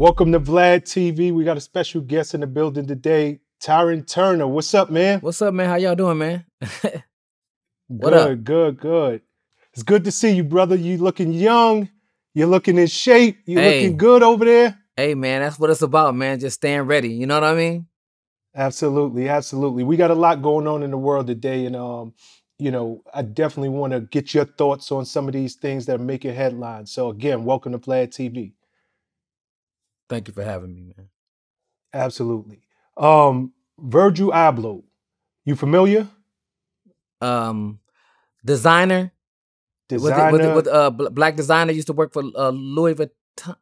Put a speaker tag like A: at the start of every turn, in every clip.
A: Welcome to Vlad TV. We got a special guest in the building today, Tyrin Turner. What's up, man?
B: What's up, man? How y'all doing, man?
A: what good, up? good, good. It's good to see you, brother. You looking young. You're looking in shape. You're hey. looking good over there.
B: Hey, man, that's what it's about, man. Just staying ready. You know what I mean?
A: Absolutely, absolutely. We got a lot going on in the world today, and um, you know, I definitely want to get your thoughts on some of these things that are making headlines. So again, welcome to Vlad TV.
B: Thank you for having me, man.
A: Absolutely. Um, Virgil Abloh, you familiar?
B: Um, designer.
A: Designer.
B: With, with, with uh, black designer used to work for uh, Louis Vuitton.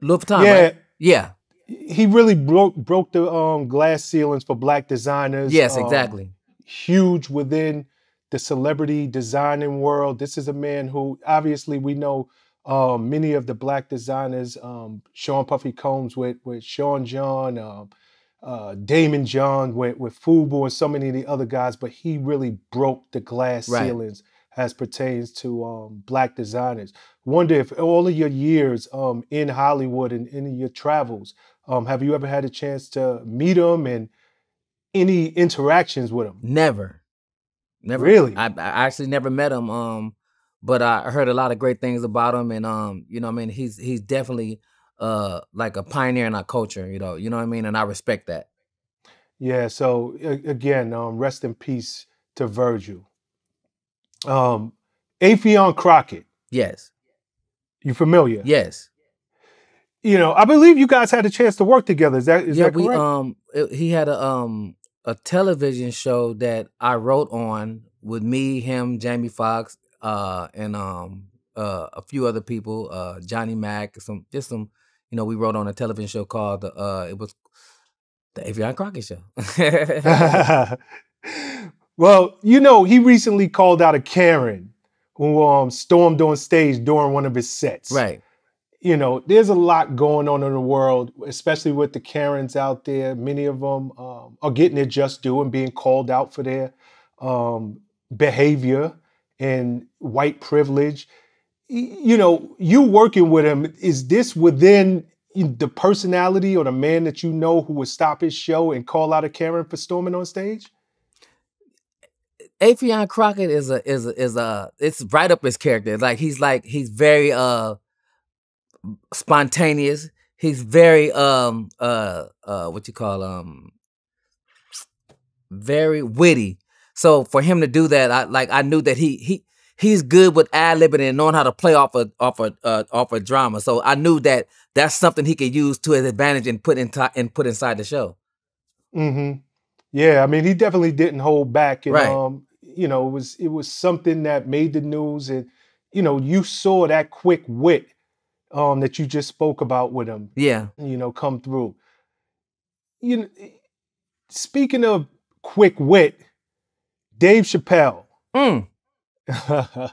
B: Louis Vuitton, yeah. Right? Yeah.
A: He really broke broke the um, glass ceilings for black designers.
B: Yes,
A: um,
B: exactly.
A: Huge within the celebrity designing world. This is a man who obviously we know um, many of the black designers, um, Sean Puffy Combs with with Sean John, um, uh, Daymond John with with Fubu, and so many of the other guys. But he really broke the glass right. ceilings as pertains to um, black designers. Wonder if all of your years um, in Hollywood and in your travels, um, have you ever had a chance to meet him and any interactions with him?
B: Never, never.
A: Really?
B: I, I actually never met him. Um, but I heard a lot of great things about him, and um, you know, I mean, he's he's definitely uh like a pioneer in our culture, you know, you know what I mean, and I respect that.
A: Yeah. So again, um, rest in peace to Virgil. Um, Affion Crockett.
B: Yes.
A: You familiar?
B: Yes.
A: You know, I believe you guys had a chance to work together. Is that is
B: yeah?
A: That
B: we um, it, he had a um a television show that I wrote on with me, him, Jamie Foxx, uh, and um, uh, a few other people, uh, Johnny Mack, some just some, you know, we wrote on a television show called the uh, it was the Affion Crockett Show.
A: well, you know, he recently called out a Karen who um, stormed on stage during one of his sets.
B: Right.
A: You know, there's a lot going on in the world, especially with the Karens out there. Many of them um, are getting their just due and being called out for their um, behavior and white privilege. You know, you working with him, is this within the personality or the man that you know who would stop his show and call out a Karen for storming on stage?
B: Affion Crockett is a is a, is a it's right up his character. Like he's like he's very uh spontaneous. He's very um uh uh what you call um very witty. So for him to do that, I like I knew that he he he's good with ad libbing and knowing how to play off a off a uh, off a drama. So I knew that that's something he could use to his advantage and put in and put inside the show.
A: Hmm. Yeah, I mean, he definitely didn't hold back, and right. um, you know, it was it was something that made the news, and you know, you saw that quick wit um that you just spoke about with him.
B: Yeah,
A: you know, come through. You know, speaking of quick wit, Dave Chappelle.
B: Mm.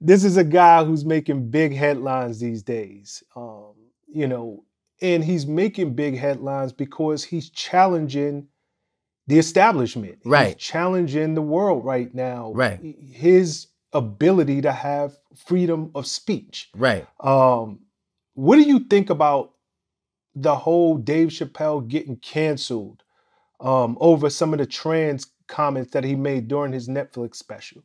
A: this is a guy who's making big headlines these days. Um, you know, and he's making big headlines because he's challenging the establishment.
B: Right.
A: He's challenging the world right now.
B: Right.
A: His ability to have freedom of speech.
B: Right.
A: Um, what do you think about the whole Dave Chappelle getting canceled um, over some of the trans comments that he made during his Netflix special?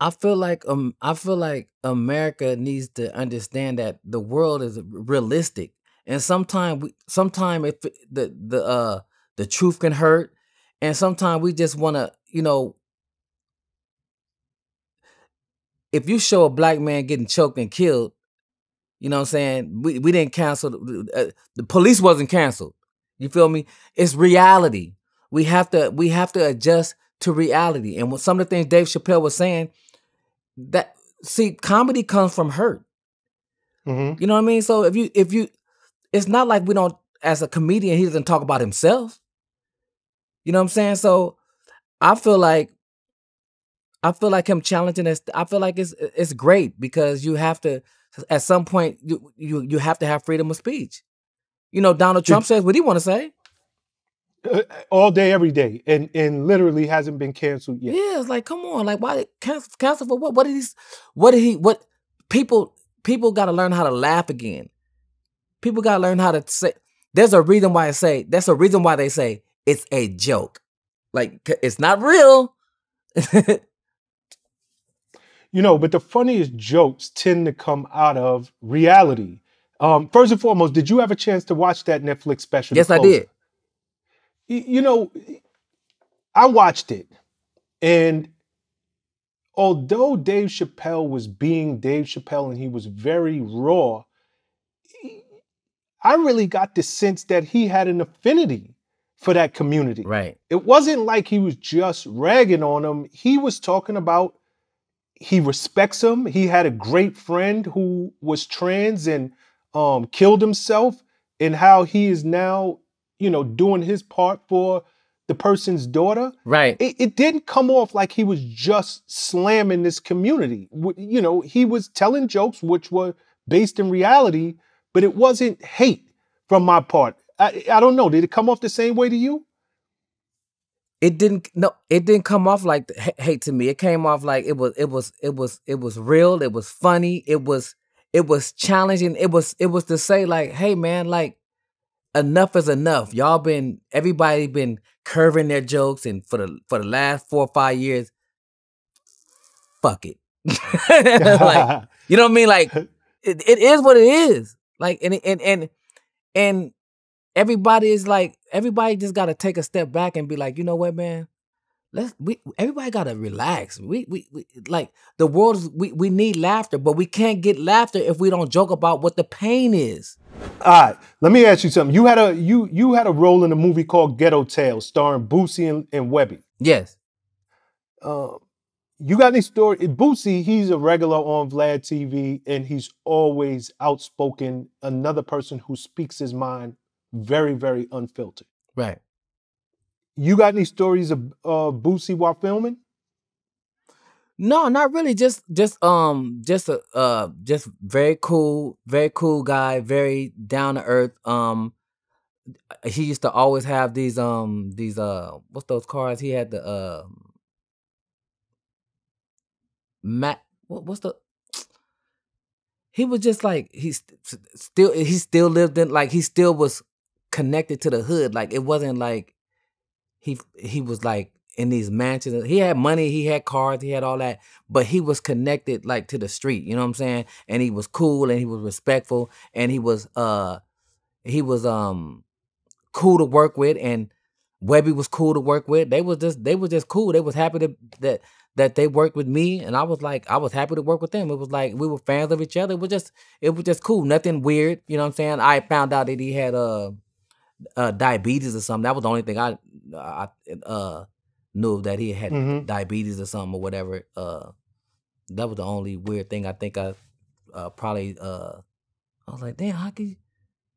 B: I feel like um I feel like America needs to understand that the world is realistic, and sometimes we sometimes if the the uh the truth can hurt, and sometimes we just want to you know if you show a black man getting choked and killed, you know what I'm saying? We we didn't cancel uh, the police wasn't canceled. You feel me? It's reality. We have to we have to adjust to reality. And what some of the things Dave Chappelle was saying, that see, comedy comes from hurt.
A: Mm-hmm.
B: You know what I mean? So if you if you it's not like we don't as a comedian, he doesn't talk about himself. You know what I'm saying? So I feel like I feel like him challenging us. I feel like it's it's great because you have to at some point you you you have to have freedom of speech. You know, Donald Trump says what he want to say.
A: Uh, all day, every day, and and literally hasn't been canceled yet.
B: Yeah, it's like, come on, like why cancel, cancel for what? What did he? What did he? What people? people got to learn how to laugh again. People got to learn how to say. There's a reason why I say. That's a reason why they say it's a joke. Like it's not real.
A: you know, but the funniest jokes tend to come out of reality. Um, first and foremost, did you have a chance to watch that Netflix special?
B: Yes, I did.
A: You know, I watched it, and although Dave Chappelle was being Dave Chappelle and he was very raw, I really got the sense that he had an affinity for that community.
B: Right.
A: It wasn't like he was just ragging on them. He was talking about he respects them. He had a great friend who was trans and um, killed himself, and how he is now, you know, doing his part for the person's daughter.
B: Right.
A: It, it didn't come off like he was just slamming this community. You know, he was telling jokes which were based in reality, but it wasn't hate from my part. I, I don't know. Did it come off the same way to you?
B: It didn't. No, it didn't come off like hate to me. It came off like it was. It was. It was. It was real. It was funny. It was. It was challenging. It was. It was to say like, hey man, like enough is enough. Y'all been everybody been curving their jokes, and for the for the last four or five years, fuck it. like you know what I mean? Like it, it is what it is. Like and and and and everybody is like everybody just got to take a step back and be like, you know what, man. Let's we everybody gotta relax. We, we we like the world is we, we need laughter, but we can't get laughter if we don't joke about what the pain is.
A: All right, let me ask you something. You had a you you had a role in a movie called Ghetto Tales, starring Boosie and, and Webbie.
B: Yes.
A: Um, you got any story? Boosie, he's a regular on Vlad TV, and he's always outspoken. Another person who speaks his mind very, very unfiltered.
B: Right.
A: You got any stories of uh, Boosie while filming?
B: No, not really. Just, just, um, just a, uh, just very cool, very cool guy, very down to earth. Um, he used to always have these, um, these, uh, what's those cars? He had the, uh, Matt. What, what's the? He was just like he's still he still lived in like he still was connected to the hood. Like it wasn't like he he was like in these mansions. He had money, he had cars, he had all that, but he was connected like to the street, you know what I'm saying? And he was cool and he was respectful and he was uh he was um cool to work with and Webbie was cool to work with. They was just they was just cool. They was happy to that that they worked with me and I was like I was happy to work with them. It was like we were fans of each other. It was just it was just cool. Nothing weird, you know what I'm saying? I found out that he had uh uh, diabetes or something. That was the only thing I I uh, knew that he had mm-hmm. diabetes or something or whatever. Uh, that was the only weird thing I think I uh, probably. Uh, I was like, damn, how could you,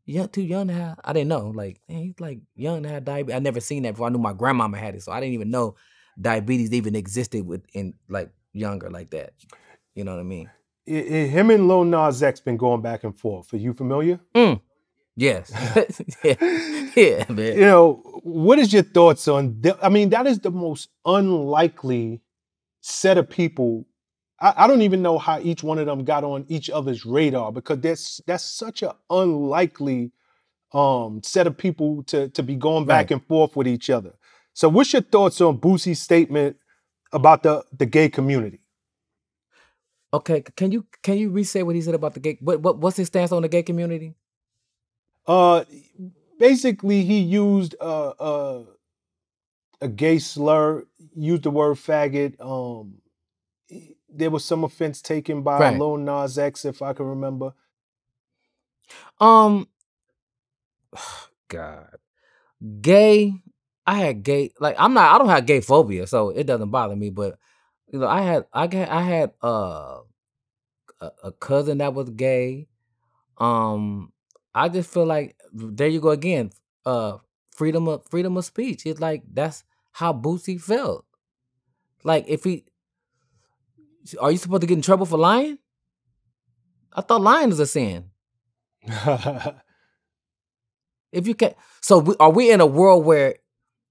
B: young too young to have? I didn't know. Like, man, he's like young to have diabetes. I never seen that before. I knew my grandmama had it, so I didn't even know diabetes even existed with in like younger like that. You know what I mean?
A: It, it, him and Lil Nas X been going back and forth. Are you familiar?
B: Mm. Yes. yeah. yeah, man.
A: You know, what is your thoughts on I mean, that is the most unlikely set of people. I, I, don't even know how each one of them got on each other's radar because that's that's such an unlikely um, set of people to to be going back right. and forth with each other. So what's your thoughts on Boosie's statement about the the gay community?
B: Okay, can you can you re-say what he said about the gay what, what what's his stance on the gay community?
A: Uh, basically, he used uh, uh, a gay slur, used the word faggot. Um, there was some offense taken by right. Lil Nas X, if I can remember.
B: Um, God, gay. I had gay. Like I'm not. I don't have gay phobia, so it doesn't bother me. But you know, I had. I had. I had uh, a, a cousin that was gay. Um, I just feel like there you go again. Uh, freedom of freedom of speech. It's like that's how Boosie felt. Like if he, are you supposed to get in trouble for lying? I thought lying is a sin. if you can, so we, are we in a world where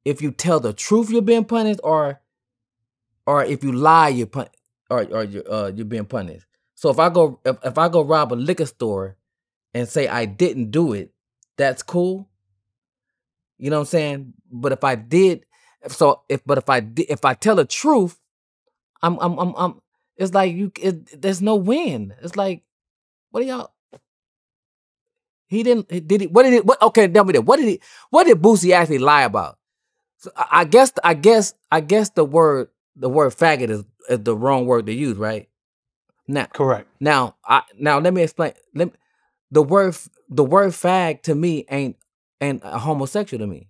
B: if you tell the truth you're being punished, or or if you lie you're pun- or or you're uh, you're being punished? So if I go if, if I go rob a liquor store and say I didn't do it, that's cool. You know what I'm saying? But if I did, so if but if I did, if I tell the truth, I'm I'm I'm, I'm it's like you it, there's no win. It's like what are y'all? He didn't did he what did it what okay tell me that what did he what did Boosie actually lie about? So I guess I guess I guess the word the word faggot is, is the wrong word to use, right? Now
A: correct.
B: Now I now let me explain. Let me, the word the word fag to me ain't ain't a homosexual to me.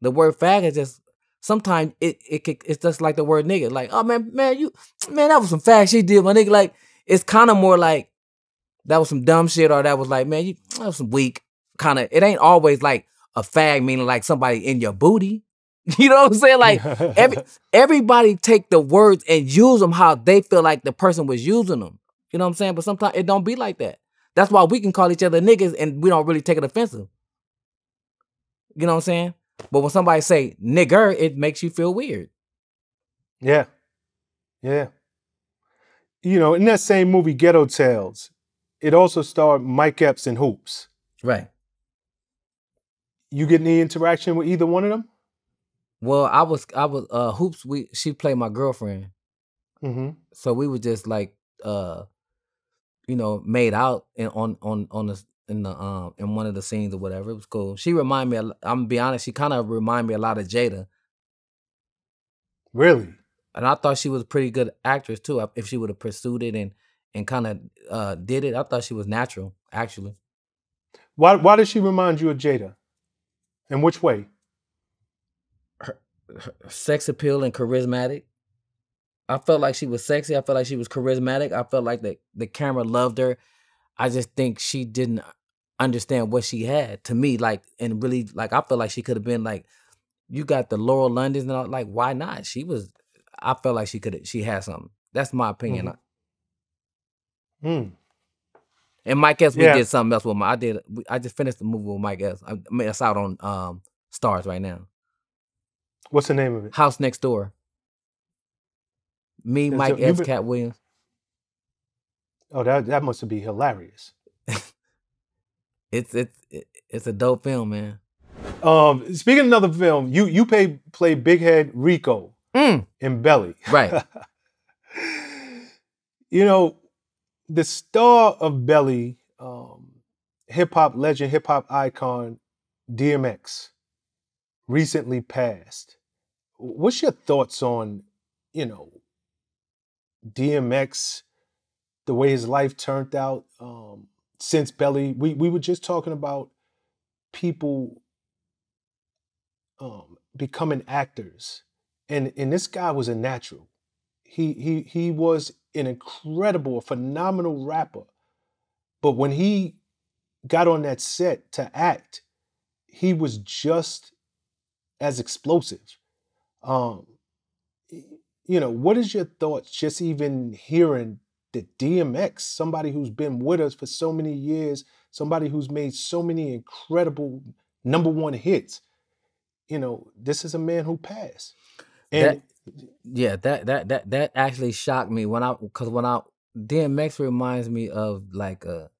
B: The word fag is just sometimes it it it's just like the word nigga. Like, oh man, man, you man, that was some fag shit did, my nigga. Like, it's kind of more like that was some dumb shit, or that was like, man, you that was some weak kind of. It ain't always like a fag meaning like somebody in your booty. You know what I'm saying? Like every everybody take the words and use them how they feel like the person was using them. You know what I'm saying? But sometimes it don't be like that. That's why we can call each other niggas and we don't really take it offensive. You know what I'm saying? But when somebody say nigger, it makes you feel weird.
A: Yeah. Yeah. You know, in that same movie, Ghetto Tales, it also starred Mike Epps and Hoops.
B: Right.
A: You get any interaction with either one of them?
B: Well, I was I was uh Hoops, we she played my girlfriend.
A: Mm-hmm.
B: So we were just like uh you know, made out in, on on on the in the um in one of the scenes or whatever. It was cool. She reminded me. I'm gonna be honest. She kind of reminded me a lot of Jada.
A: Really.
B: And I thought she was a pretty good actress too. If she would have pursued it and and kind of uh did it, I thought she was natural. Actually.
A: Why Why does she remind you of Jada? In which way?
B: Her, her sex appeal and charismatic. I felt like she was sexy. I felt like she was charismatic. I felt like the, the camera loved her. I just think she didn't understand what she had to me. Like, and really, like, I felt like she could have been like, you got the Lauren Londons and all, like, why not? She was, I felt like she could, she had something. That's my opinion.
A: Mm.
B: And Mike Epps, we yeah. did something else with my, I did, I just finished the movie with Mike Epps. I mean, it's out on um, Starz right now.
A: What's the name of it?
B: House Next Door. Me, Mike Epps, been... Katt Williams.
A: Oh, that that must be hilarious.
B: it's it's it's a dope film, man.
A: Um, speaking of another film, you you play play Big Head Rico
B: mm.
A: in Belly,
B: right?
A: you know, the star of Belly, um, hip hop legend, hip hop icon, DMX, recently passed. What's your thoughts on, you know, DMX the way his life turned out um, since Belly. We we were just talking about people um, becoming actors, and and this guy was a natural. He he he was an incredible, phenomenal rapper, but when he got on that set to act, he was just as explosive. Um, you know, what is your thoughts just even hearing that DMX, somebody who's been with us for so many years, somebody who's made so many incredible number one hits, you know, this is a man who passed.
B: And that, yeah, that that that that actually shocked me when I because when I DMX reminds me of like a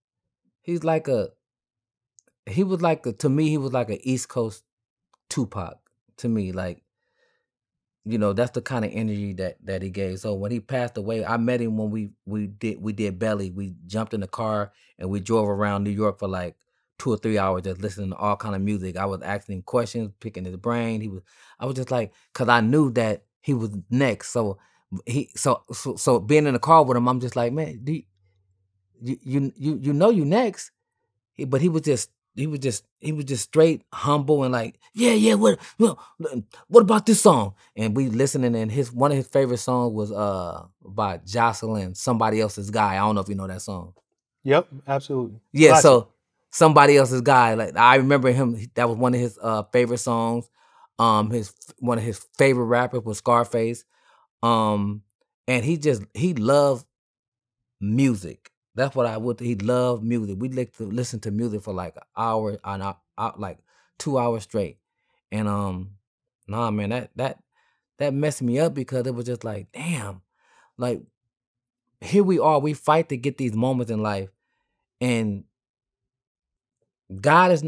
B: he's like a he was like a to me he was like a East Coast Tupac to me like you know that's the kind of energy that that he gave. So when he passed away i met him when we we did we did belly. We jumped in the car and we drove around new york for like two or three hours just listening to all kind of music. I was asking him questions picking his brain. He was i was just like because i knew that he was next. So he so, so so being in the car with him i'm just like man do you you you, you know you next. But he was just he was just he was just straight humble and like yeah yeah what what about this song? And we listening and his one of his favorite songs was uh by Jocelyn somebody else's guy. I don't know if you know that song.
A: Yep absolutely.
B: Yeah Classic. so somebody else's guy like I remember him that was one of his uh favorite songs. Um his one of his favorite rappers was Scarface. Um and he just he loved music that's what I would. He loved music. We'd like to listen to music for like an hour, an hour, like two hours straight. And um, nah, man, that that that messed me up because it was just like, damn, like here we are. We fight to get these moments in life, and God is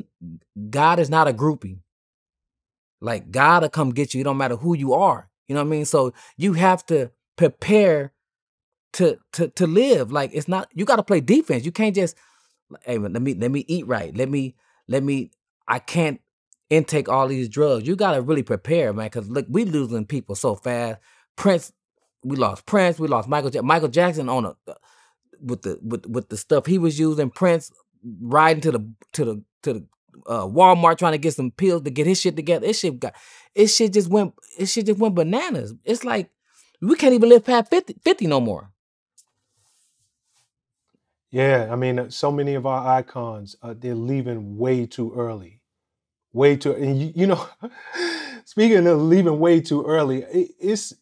B: God is not a groupie. Like God will come get you. It don't matter who you are. You know what I mean? So you have to prepare to to to live. Like it's not you got to play defense. You can't just hey let me let me eat right. Let me let me I can't intake all these drugs. You got to really prepare, man, cuz look, we losing people so fast. Prince we lost Prince, we lost Michael Michael Jackson on a with the with with the stuff he was using. Prince riding to the to the to the uh, Walmart trying to get some pills to get his shit together. This shit got it shit just went it shit just went bananas. It's like we can't even live past 50, 50 no more.
A: Yeah, I mean, so many of our icons, uh, they're leaving way too early. Way too, and you, you know, speaking of leaving way too early, it, it's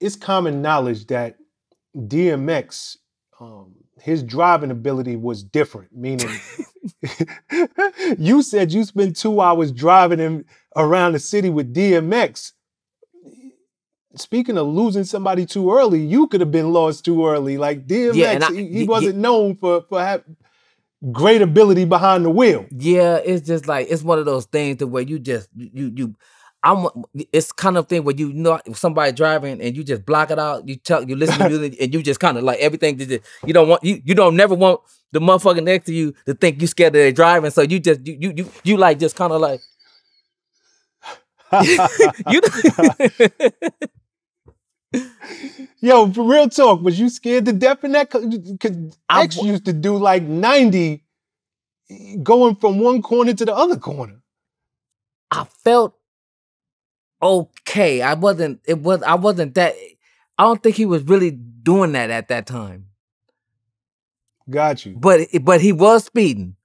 A: it's common knowledge that DMX, um, his driving ability was different. Meaning, you said you spent two hours driving him around the city with DMX. Speaking of losing somebody too early, you could have been lost too early. Like DMX, yeah, I, he, he wasn't known for for having great ability behind the wheel.
B: Yeah, it's just like it's one of those things to where you just you you I'm it's kind of thing where you know somebody driving and you just block it out. You talk, you listen to music, and you just kind of like everything. Just, you don't want you you don't never want the motherfucker next to you to think you scared of their driving. So you just you you you, you like just kind of like
A: you. Yo, for real talk, was you scared to death in that? Because X used to do like ninety, going from one corner to the other corner.
B: I felt okay. I wasn't. It was. I wasn't that. I don't think he was really doing that at that time.
A: Got you.
B: But but he was speeding.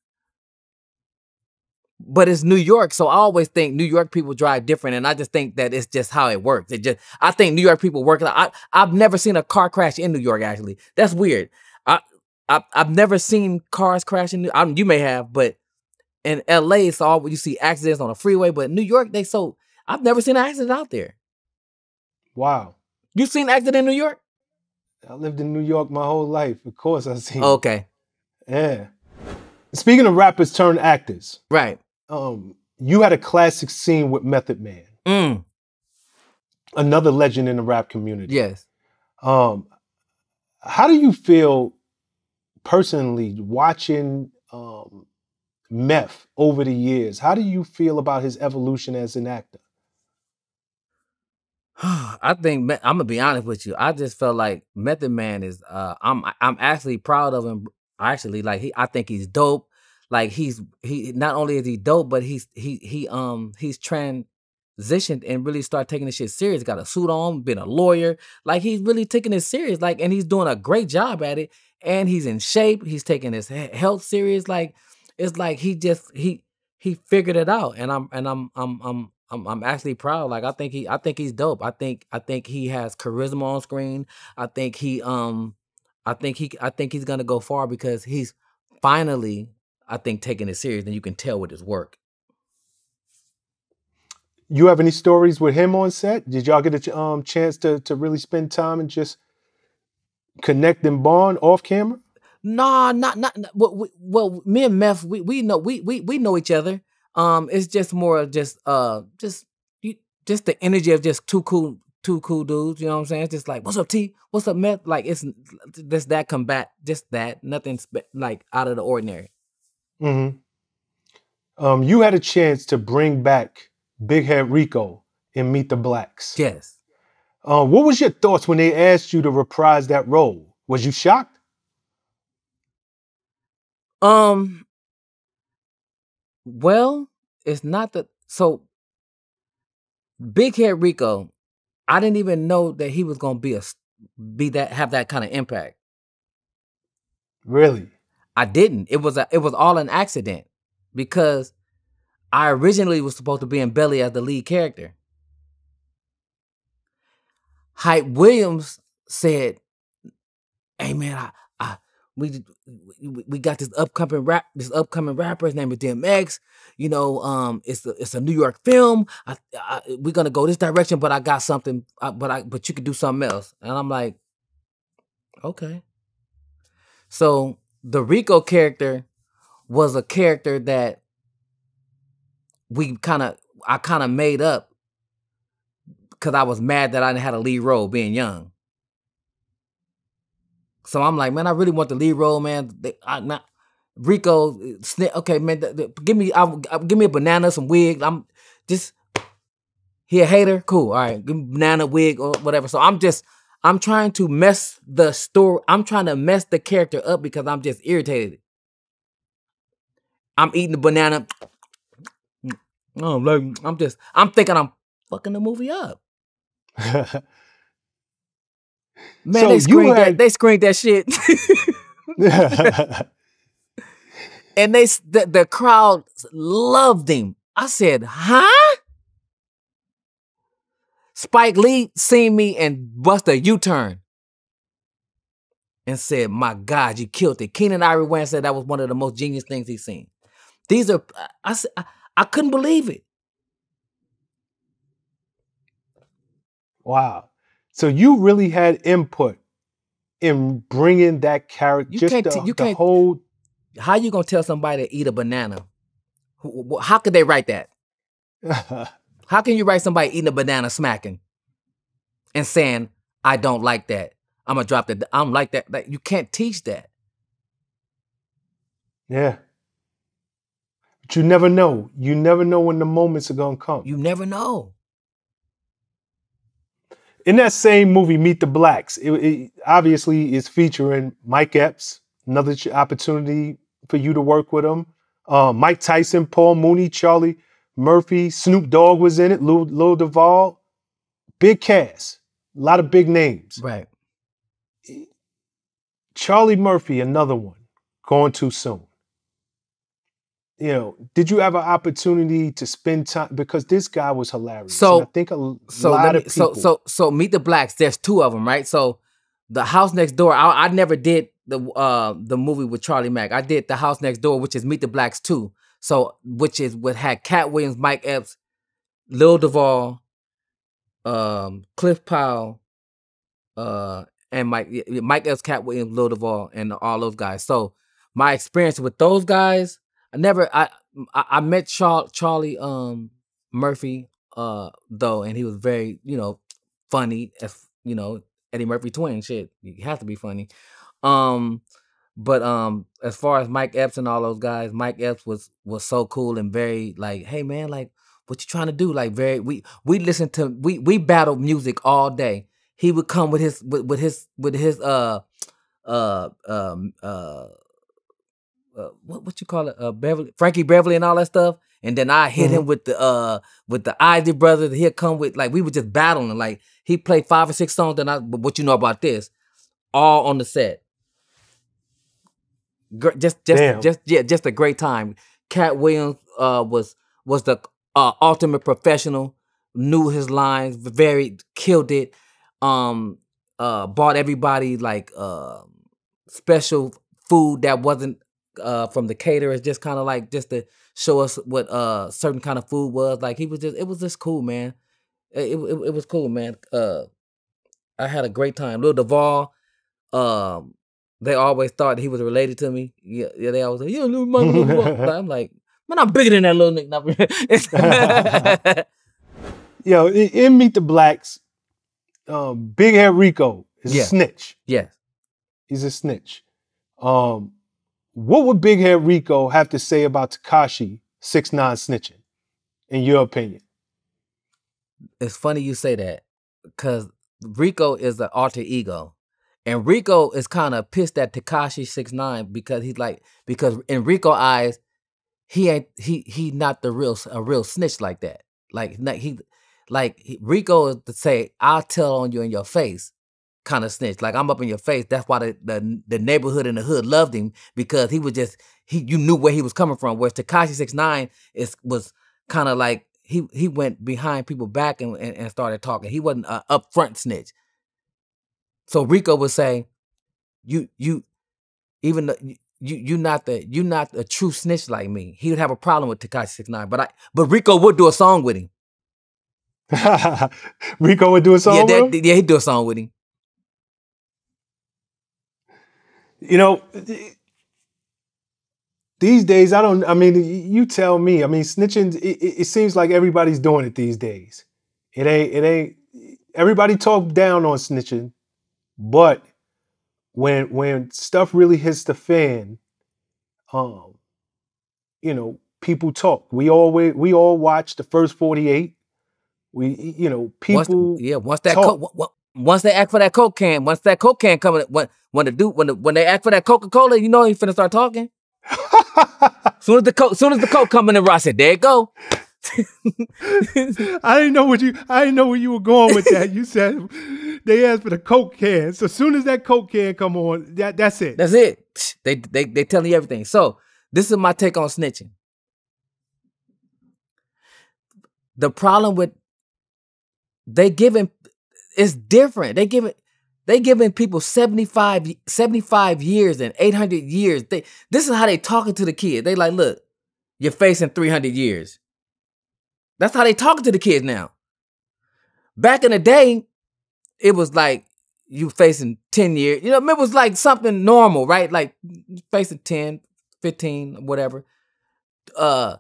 B: But it's New York, so I always think New York people drive different, and I just think that it's just how it works. It just I think New York people work. I I've never seen a car crash in New York. Actually, that's weird. I, I I've never seen cars crashing. I, you may have, but in L.A. it's all you see accidents on the freeway. But New York, they so I've never seen an accident out there.
A: Wow.
B: You seen an accident in New York?
A: I lived in New York my whole life. Of course I've seen
B: Okay.
A: Yeah. Speaking of rappers turned actors.
B: Right.
A: Um, you had a classic scene with Method Man.
B: Mm.
A: Another legend in the rap community.
B: Yes.
A: Um, how do you feel personally watching um, Meth over the years? How do you feel about his evolution as an actor?
B: I think I'm gonna be honest with you. I just felt like Method Man is. Uh, I'm I'm actually proud of him. Actually, like he, I think he's dope. Like he's he not only is he dope, but he's he he um he's transitioned and really start taking this shit serious. Got a suit on, been a lawyer. Like he's really taking it serious. Like and he's doing a great job at it. And he's in shape. He's taking his health serious. Like it's like he just he he figured it out. And I'm and I'm I'm I'm I'm, I'm actually proud. Like I think he I think he's dope. I think I think he has charisma on screen. I think he um I think he I think he's gonna go far because he's finally I think taking it serious then you can tell with his work.
A: You have any stories with him on set? Did y'all get a um, chance to to really spend time and just connect and bond off camera?
B: Nah, not not, not well, well, me and Meth, we we know we we we know each other. Um, it's just more just uh just you, just the energy of just two cool two cool dudes. You know what I'm saying? It's just like, what's up, T? What's up, Meth? Like it's just that combat, just that, nothing like out of the ordinary.
A: Hmm. Um, you had a chance to bring back Big Head Rico in Meet the Blacks.
B: Yes.
A: Uh, what was your thoughts when they asked you to reprise that role? Was you shocked?
B: Um, well, it's not that. So, Big Head Rico, I didn't even know that he was gonna be a be that have that kind of impact.
A: Really?
B: I didn't. It was a it was all an accident because I originally was supposed to be in Belly as the lead character. Hype Williams said, "Hey man, I we we got this upcoming rap this upcoming rapper. His name is DMX you know um it's a, it's a New York film. I, I, we're gonna go this direction but I got something I, uh, but I but you could do something else. And I'm like okay. So the Rico character was a character that we kind of I kind of made up because I was mad that I didn't have a lead role being young. So I'm like, man, I really want the lead role, man. They, I, not, Rico, okay, man, the, the, give me, I, give me a banana, some wig. I'm just he a hater, cool. All right, give me banana wig or whatever. So I'm just, I'm trying to mess the story. I'm trying to mess the character up because I'm just irritated. I'm eating the banana. Mm, I'm like I'm just, I'm thinking I'm fucking the movie up. Man, so they screened had... that. They screened that shit. and they the, the crowd loved him. I said, "Huh?" Spike Lee seen me and bust a U-turn and said, "My God, you killed it." Keenen Ivory Wayans said that was one of the most genius things he's seen. These are I I, I couldn't believe it.
A: Wow. So you really had input in bringing that character. You just can't. The, you the can't. Whole.
B: How you gonna tell somebody to eat a banana? How could they write that? how can you write somebody eating a banana smacking and saying, "I don't like that. I'm gonna drop that. I'm like that." Like you can't teach that.
A: Yeah. But you never know. You never know when the moments are gonna come.
B: You never know
A: in that same movie, Meet the Blacks, it, it obviously is featuring Mike Epps, another opportunity for you to work with him. Uh, Mike Tyson, Paul Mooney, Charlie Murphy, Snoop Dogg was in it, Lil, Lil Duval. Big cast, a lot of big names.
B: Right.
A: Charlie Murphy, another one, going too soon you know, did you have an opportunity to spend time because this guy was hilarious?
B: So
A: and I think
B: a so lot me, of people. So so so meet the blacks. There's two of them, right? So the house next door. I, I never did the uh the movie with Charlie Mack. I did the house next door, which is Meet the Blacks two. So which is what had Katt Williams, Mike Epps, Lil Duval, um, Cliff Powell, uh, and Mike Mike Epps, Katt Williams, Lil Duval, and all those guys. So my experience with those guys I never I I, met Char- Charlie um Murphy uh though, and he was very you know funny as you know Eddie Murphy twin shit. He has to be funny. Um, but um, as far as Mike Epps and all those guys, Mike Epps was was so cool and very like, hey man, like what you trying to do? Like very we we listen to we we battled music all day. He would come with his with, with his with his uh uh um uh uh, what what you call it, uh, Beverly, Frankie Beverly, and all that stuff. And then I hit mm-hmm. him with the uh with the Isley brothers. He'll come with like we were just battling. Like he played five or six songs. Then I, what you know about this? All on the set. Just just Damn. just yeah, just a great time. Katt Williams uh was was the uh, ultimate professional. Knew his lines, very killed it. Um, uh, bought everybody like uh special food that wasn't uh from the caterers, just kind of like just to show us what uh certain kind of food was. Like he was just it was just cool, man. It it, it was cool, man. Uh I had a great time. Lil Duval, um, they always thought he was related to me. Yeah, yeah they always like, yeah, little man, I'm like, man, I'm bigger than that little
A: nigga. Yo, in Meet the Blacks, um, Big Head Rico is yeah. a snitch.
B: Yes.
A: He's a snitch. Um, what would Big Head Rico have to say about Tekashi six nine snitching, in your opinion?
B: It's funny you say that because Rico is the alter ego. And Rico is kind of pissed at Tekashi six nine because he's like because in Rico eyes, he ain't he he not the real a real snitch like that. Like he like Rico is to say I'll tell on you in your face, kind of snitch. Like I'm up in your face. That's why the, the, the neighborhood and the hood loved him because he was just he you knew where he was coming from. Whereas Tekashi Six Nine is was kind of like he he went behind people back and, and, and started talking. He wasn't an upfront snitch. So Rico would say, "You you even the, you you not the you not a true snitch like me." He would have a problem with Tekashi Six Nine, but I but Rico would do a song with him.
A: Rico would do a song.
B: Yeah, that, yeah, he'd do a song with him.
A: you know, these days I don't. I mean, you tell me. I mean, snitching. It, it seems like everybody's doing it these days. It ain't. It ain't. Everybody talk down on snitching, but when when stuff really hits the fan, um, you know, people talk. We always we all watch the first forty eight. We you know people.
B: Once, yeah, once that co- once they act for that coke can, once that coke can coming, when when the dude when the, when they act for that Coca Cola, you know he finna start talking. soon as the coke, soon as the coke coming in, Ross said, "There it go."
A: I didn't know what you. I didn't know where you were going with that. You said they asked for the coke can. So as soon as that coke can come on, that that's it.
B: That's it. They they they telling you everything. So this is my take on snitching. The problem with they giving it's different. They giving they giving people 75, 75 years and 800 years. They this is how they talking to the kid. They like, look, you're facing 300 years. That's how they talking to the kids now. Back in the day, it was like you facing 10 years. You know, it was like something normal, right? Like facing 10, 15, whatever. Uh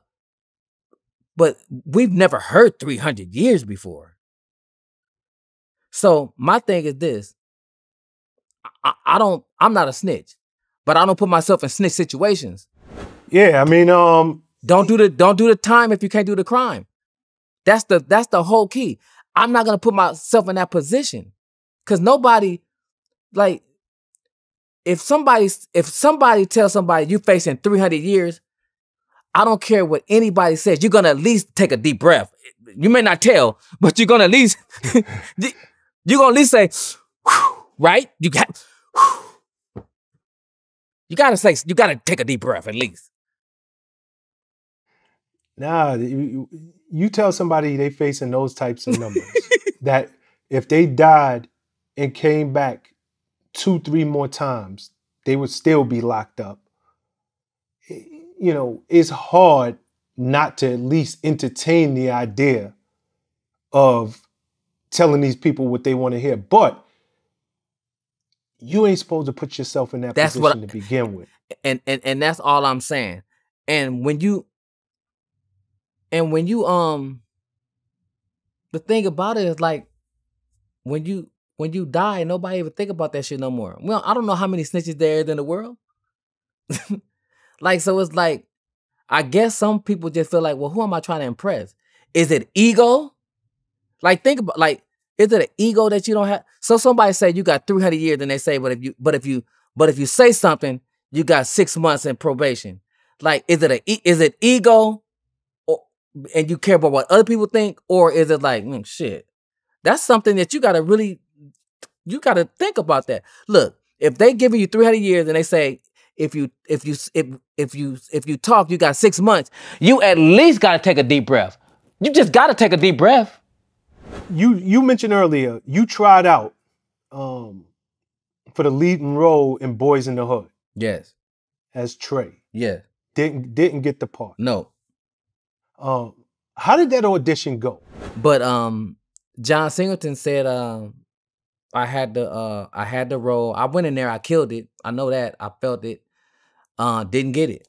B: but we've never heard 300 years before. So my thing is this. I, I don't I'm not a snitch, but I don't put myself in snitch situations.
A: Yeah, I mean, um
B: don't do the don't do the time if you can't do the crime. That's the that's the whole key. I'm not gonna put myself in that position. Cause nobody, like, if somebody if somebody tells somebody you facing 300 years, I don't care what anybody says. You're gonna at least take a deep breath. You may not tell, but you're gonna at least you're gonna at least say, right? You got you gotta say you gotta take a deep breath at least.
A: Nah, you, you tell somebody they facing those types of numbers that if they died and came back two, three more times, they would still be locked up. You know, it's hard not to at least entertain the idea of telling these people what they want to hear. But you ain't supposed to put yourself in that that's position what, to begin with.
B: And and and that's all I'm saying. And when you and when you um the thing about it is like when you when you die, nobody even think about that shit no more. Well, I don't know how many snitches there is in the world. like, so it's like, I guess some people just feel like, well, who am I trying to impress? Is it ego? Like, think about like, is it an ego that you don't have? So somebody say you got 300 years, and they say, but if you, but if you, but if you say something, you got six months in probation. Like, is it a, is it ego, and you care about what other people think, or is it like, mm, shit? That's something that you got to really you got to think about that. Look, if they giving you 300 years and they say if you if you if if you if you talk you got 6 months, you at least got to take a deep breath. You just got to take a deep breath.
A: You you mentioned earlier you tried out um for the leading role in Boyz n the Hood.
B: Yes.
A: As Trey.
B: Yeah.
A: Didn't didn't get the part.
B: No.
A: Um how did that audition go?
B: But um John Singleton said um I had the uh I had the role. I went in there, I killed it. I know that. I felt it. Uh didn't get it.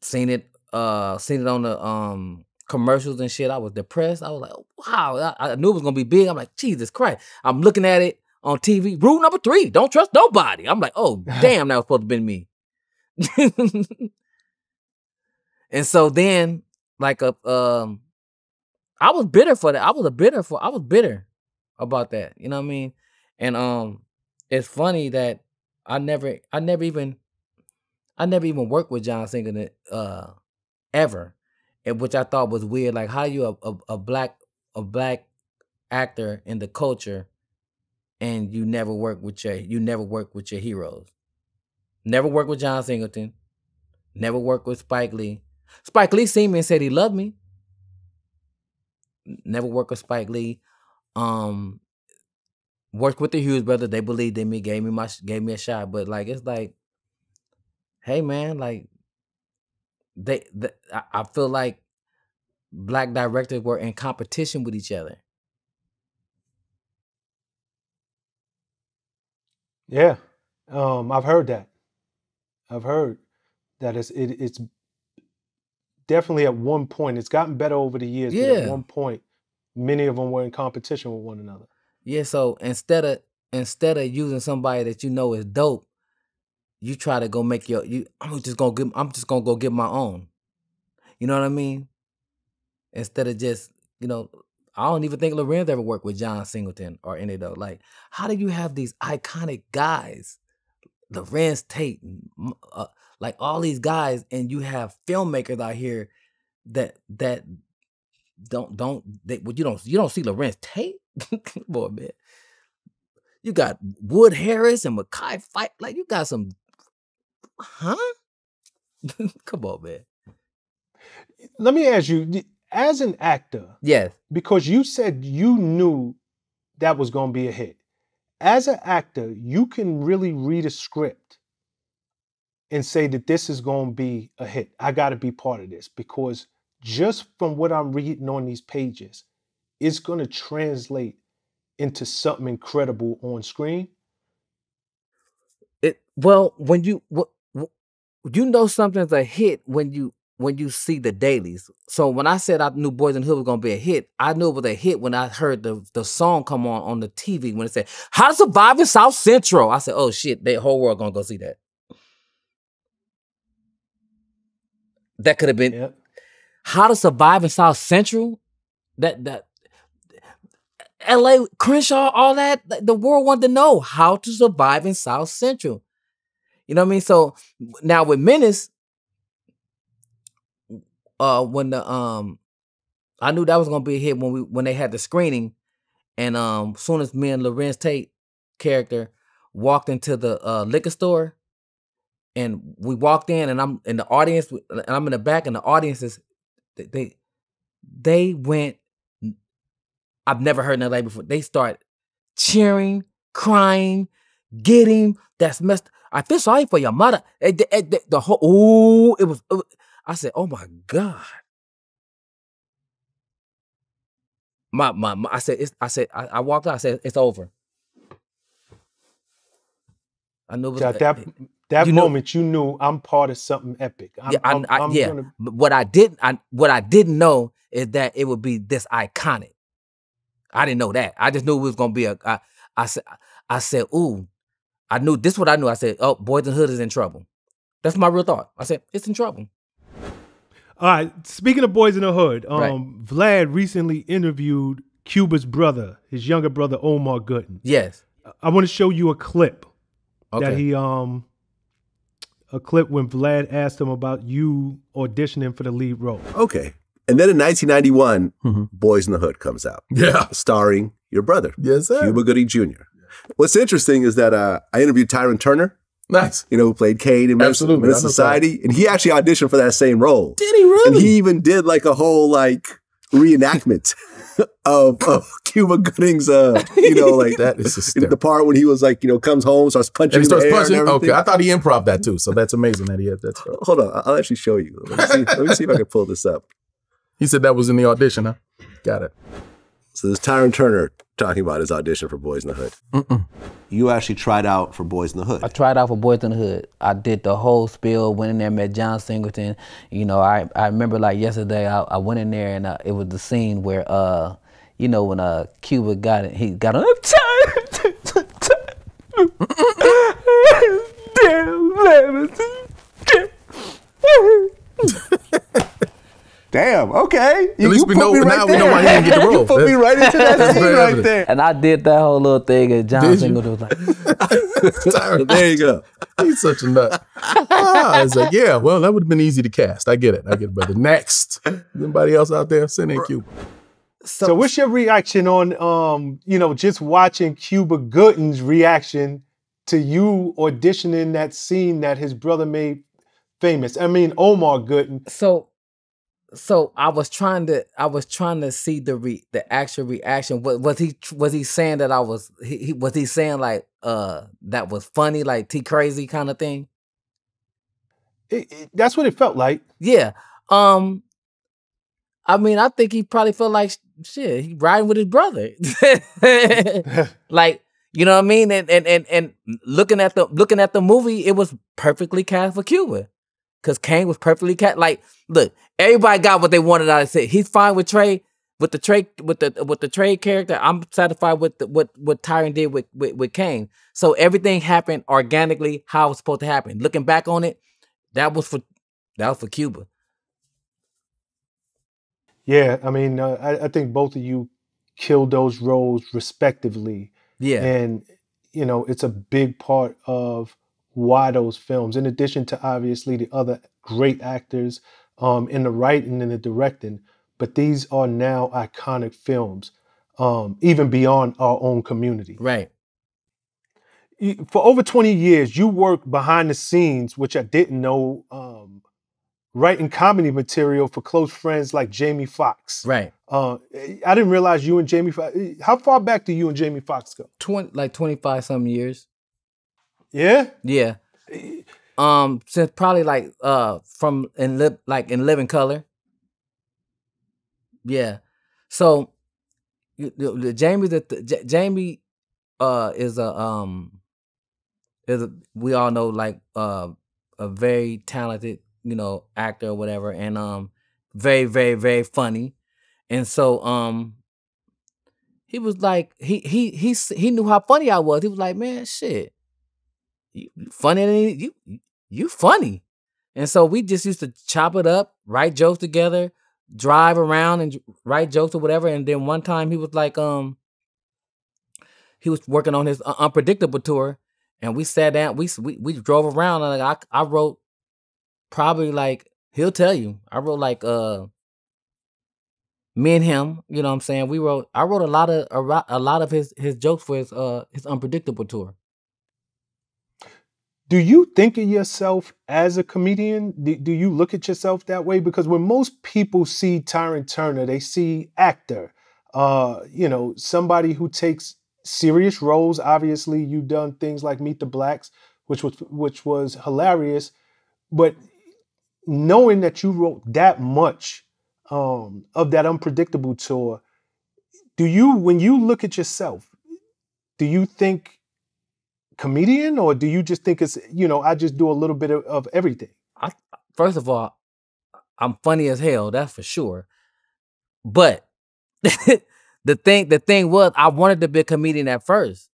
B: Seen it uh seen it on the um commercials and shit. I was depressed. I was like, wow, I, I knew it was gonna be big. I'm like, Jesus Christ. I'm looking at it on TV. Rule number three, don't trust nobody. I'm like, oh damn, that was supposed to be me. and so then, like a um, I was bitter for that. I was a bitter for I was bitter about that. You know what I mean? And um, it's funny that I never, I never even, I never even worked with John Singleton uh, ever, and which I thought was weird. Like, how you a, a, a black a black actor in the culture, and you never work with your you never work with your heroes. Never work with John Singleton. Never work with Spike Lee. Spike Lee seen me and said he loved me. Never worked with Spike Lee. Um, worked with the Hughes brothers. They believed in me, gave me my gave me a shot. But like it's like, hey man, like they, the, I feel like black directors were in competition with each other.
A: Yeah, Um, I've heard that. I've heard that it's it, it's definitely at one point. It's gotten better over the years, but at one point, many of them were in competition with one another.
B: Yeah, so instead of instead of using somebody that you know is dope, you try to go make your you I'm just gonna get I'm just gonna go get my own. You know what I mean? Instead of just, you know, I don't even think Lorenz ever worked with John Singleton or any of those. Like, how do you have these iconic guys, Lorenz Tate, uh, like all these guys, and you have filmmakers out here that that don't don't they well, you don't you don't see Lorenz Tate? Come on, man. You got Wood Harris and Mekhi Phifer. Like you got some huh? Come on, man.
A: Let me ask you, as an actor,
B: Yes.
A: because you said you knew that was going to be a hit. As an actor, you can really read a script and say that this is going to be a hit. I got to be part of this because just from what I'm reading on these pages, it's going to translate into something incredible on screen.
B: It well when you what you know something's a hit when you when you see the dailies. So when I said I knew Boyz n the Hood was gonna be a hit, I knew it was a hit when I heard the the song come on on the TV when it said "How to Survive in South Central." I said, "Oh shit, the whole world gonna go see that." That could have been
A: Yeah.
B: how to survive in South Central. That that L.A. Crenshaw, all that the world wanted to know how to survive in South Central. You know what I mean? So now with Menace, uh, when the um, I knew that was gonna be a hit when we when they had the screening, and um, soon as me and Lorenz Tate character walked into the uh, liquor store, and we walked in, and I'm in the audience, and I'm in the back, and the audience is they they, went. I've never heard in LA before. They start cheering, crying, getting. That's messed. I feel sorry for your mother. Eh, The, eh, the- the whole. Ooh, it was. I said, "Oh my god." My, my, my I said, it's, I said, I, I walked out. I said, it's over. I knew it was.
A: At that that
B: you know-
A: moment, you knew I'm part of something epic. I'm,
B: yeah, I,
A: I'm-
B: I-
A: I'm
B: yeah.
A: gonna-
B: what I didn't, I what I didn't know is that it would be this iconic. I didn't know that. I just knew it was gonna be a. I, I said, I said, ooh, I knew this. What I knew. I said, oh, Boys and Hood is in trouble. That's my real thought. I said, it's in trouble.
A: All right. Speaking of Boyz n the Hood, um,
B: Right.
A: Vlad recently interviewed Cuba's brother, his younger brother Omar Gooding.
B: Yes.
A: I want to show you a clip
B: Okay.
A: that he um a clip when Vlad asked him about you auditioning for the lead role.
C: Okay. And then in 1991,
D: Mhm.
C: Boyz n the Hood comes out,
D: Yeah.
C: starring your brother,
D: Yes, sir.
C: Cuba Gooding Jr. What's interesting is that uh, I interviewed Tyrin Turner,
D: Nice.
C: you know, who played Kane in
D: Absolutely.
C: Menace Society, and he actually auditioned for that same role.
D: Did he really?
C: And he even did like a whole like reenactment of, of Cuba Gooding's, uh, you know, like
D: that is
C: the part when he was like, you know, comes home, starts punching
D: And he starts punching. Okay. I thought he improv that too. So that's amazing that he had that. stuff.
C: Hold on, I'll actually show you. Let me see, let me see if I can pull this up.
D: He said that was in the audition, huh? Got it.
C: So there's Tyrin Turner talking about his audition for Boyz n the Hood.
D: Mm-mm.
C: You actually tried out for Boyz n the Hood.
B: I tried out for Boyz n the Hood. I did the whole spiel, went in there, met John Singleton. You know, I, I remember like yesterday, I, I went in there and uh, it was the scene where, uh, you know, when uh, Cuba got it, he got on.
C: Damn. Okay.
D: At least we know now. We know why he didn't get the role.
C: you put me
D: That's-
C: right into that
D: that's
C: scene right
D: evident.
C: there.
B: And I did that whole little thing, and John
D: Did you?
B: Singleton was like,
D: Tyrin,
C: There you go.
D: He's such a nut. Ah, it's like, yeah, well, that would have been easy to cast. I get it. I get it, brother. Next. Anybody else out there? Send in Cuba.
A: So, what's your reaction on um, you know, just watching Cuba Gooding's reaction to you auditioning that scene that his brother made famous? I mean, Omar Gooding.
B: so so I was trying to I was trying to see the re, the actual reaction. Was, was he was he saying that I was he, he was he saying like uh that was funny like T crazy kind of thing?
A: It- it- that's what it felt like.
B: Yeah. Um I mean, I think he probably felt like shit, he riding with his brother. like, You know what I mean? And and and and looking at the looking at the movie, it was perfectly cast for Cuba. Cause Kane was perfectly cast. Like, look, everybody got what they wanted out of it. He's fine with Trey, with the Trey, with the with the Trey character. I'm satisfied with the, what what Tyrin did with, with with Kane. So everything happened organically how it was supposed to happen. Looking back on it, that was for that was for Cuba.
A: Yeah, I mean, uh, I, I think both of you killed those roles respectively,
B: Yeah.
A: and you know, it's a big part of why those films, in addition to obviously the other great actors um, in the writing and the directing, but these are now iconic films, um, even beyond our own community.
B: right.
A: For over 20 years, you worked behind the scenes, which I didn't know, um, writing comedy material for close friends like Jamie Foxx.
B: Right.
A: Uh, I didn't realize you and Jamie. Fo- How far back do you and Jamie Foxx go?
B: Twenty like twenty five some years.
A: Yeah.
B: Yeah. Um, since probably like uh from in lip like in living color. Yeah. So y- the, the Jamie the, the J- Jamie uh is a um is a, we all know like uh a very talented, you know, actor or whatever and um very very very funny. And so um he was like he he he he knew how funny I was. He was like, "Man, shit you you funny than you you- you funny. And so we just used to chop it up, write jokes together, drive around and write jokes or whatever. And then one time he was like, um, he was working on his uh, unpredictable tour, and we sat down, we we, we drove around, and like I I wrote probably like he'll tell you, I wrote like uh me and him, you know what I'm saying? We wrote I wrote a lot of a, a lot of his his jokes for his uh his unpredictable tour.
A: Do you think of yourself as a comedian? Do, do you look at yourself that way? Because when most people see Tyrin Turner, they see actor, uh, you know, somebody who takes serious roles. Obviously, you've done things like Meet the Blacks, which was which was hilarious. But knowing that you wrote that much um, of that unpredictable tour, do you, when you look at yourself, do you think comedian or do you just think it's you know i just do a little bit of, of everything
B: first of all, I'm funny as hell, that's for sure. But the thing, the thing was, I wanted to be a comedian at first.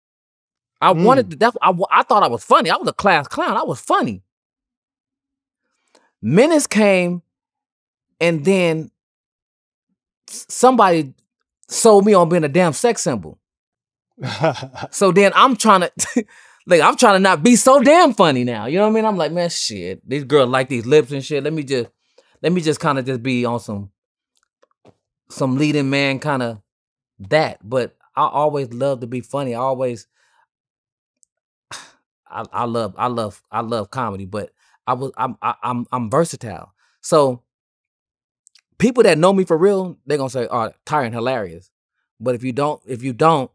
B: I wanted mm. to. That's, I, I thought I was funny. I was a class clown. I was funny. Menace came, and then somebody sold me on being a damn sex symbol. So then I'm trying to, like, I'm trying to not be so damn funny now. You know what I mean? I'm like, man, shit, these girls like these lips and shit. Let me just, let me just kind of just be on some, some leading man kind of that. But I always love to be funny. I always, I, I love, I love, I love comedy. But I was, I'm, I, I'm, I'm versatile. So people that know me for real, they're gonna say, "Oh, Tyrin hilarious." But if you don't, if you don't,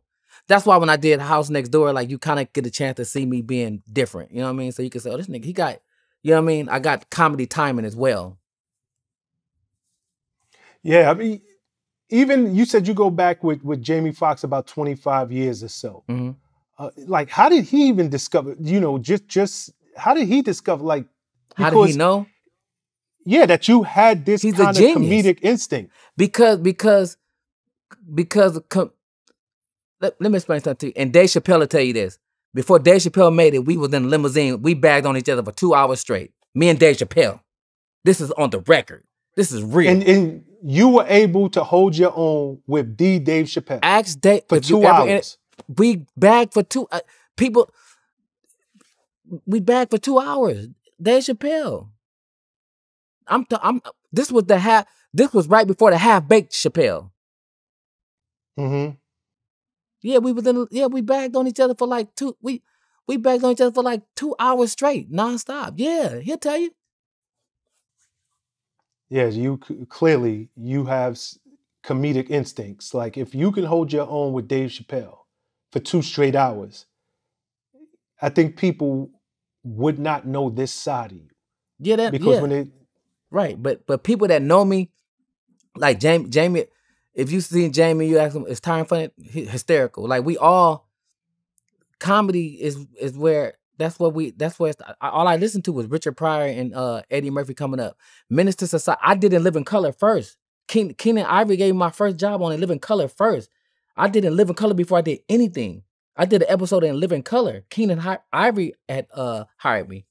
B: that's why when I did House Next Door, like you kind of get a chance to see me being different. You know what I mean? So you can say, "Oh, this nigga, he got," you know what I mean? I got comedy timing as well.
A: yeah i mean even you said you go back with with jamie Foxx about 25 years or so
B: hmm
A: uh, like how did he even discover you know just just how did he discover like
B: How did he know?
A: yeah that you had this
B: He's a
A: kind of comedic instinct
B: Because because because com- let, let me explain something to you. And Dave Chappelle will tell you this. Before Dave Chappelle made it, we was in a limousine. We bagged on each other for two hours straight. Me and Dave Chappelle. This is on the record. This is real.
A: and and you were able to hold your own with D Dave Chappelle
B: Ask Dave
A: for two
B: ever
A: hours
B: we bagged for two uh, people. We bagged for two hours. Dave Chappelle. I'm. T- I'm. This was the half. This was right before the half baked Chappelle.
A: Mm hmm
B: Yeah, we was in. Yeah, we bagged on each other for like two. We we bagged on each other for like two hours straight, nonstop. Yeah, he'll tell you.
A: Yes, you clearly you have comedic instincts. Like if you can hold your own with Dave Chappelle for two straight hours, I think people would not know this side of you
B: Yeah, that.
A: because
B: yeah.
A: when it
B: Right, but but people that know me, like Jamie, Jamie, if you see Jamie, you ask him, is Tyrin funny? Hy- hysterical. Like we all, comedy is is where that's what we that's where all I listened to was Richard Pryor and uh Eddie Murphy coming up. To Society. I didn't live in Color first. Keen, Keenan Ivory gave me my first job on in Living Color first. I didn't live in Color before I did anything. I did an episode in Living Color. Keenan Hi- Ivory had uh hired me.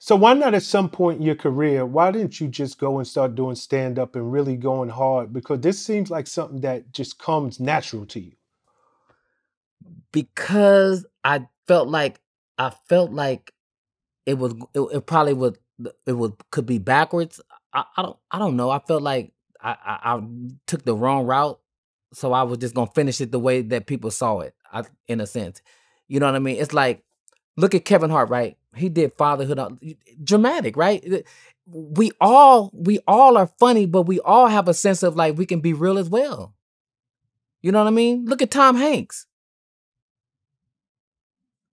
A: So why not at some point in your career, why didn't you just go and start doing stand up and really going hard? Because this seems like something that just comes natural to you.
B: because I felt like I felt like it was it, it probably would it would could be backwards. I, I don't I don't know. I felt like I, I I took the wrong route, so I was just gonna finish it the way that people saw it. I, in a sense, you know what I mean. It's like look at Kevin Hart, right? He did fatherhood, dramatic, right? We all we all are funny, but we all have a sense of like we can be real as well. You know what I mean? Look at Tom Hanks.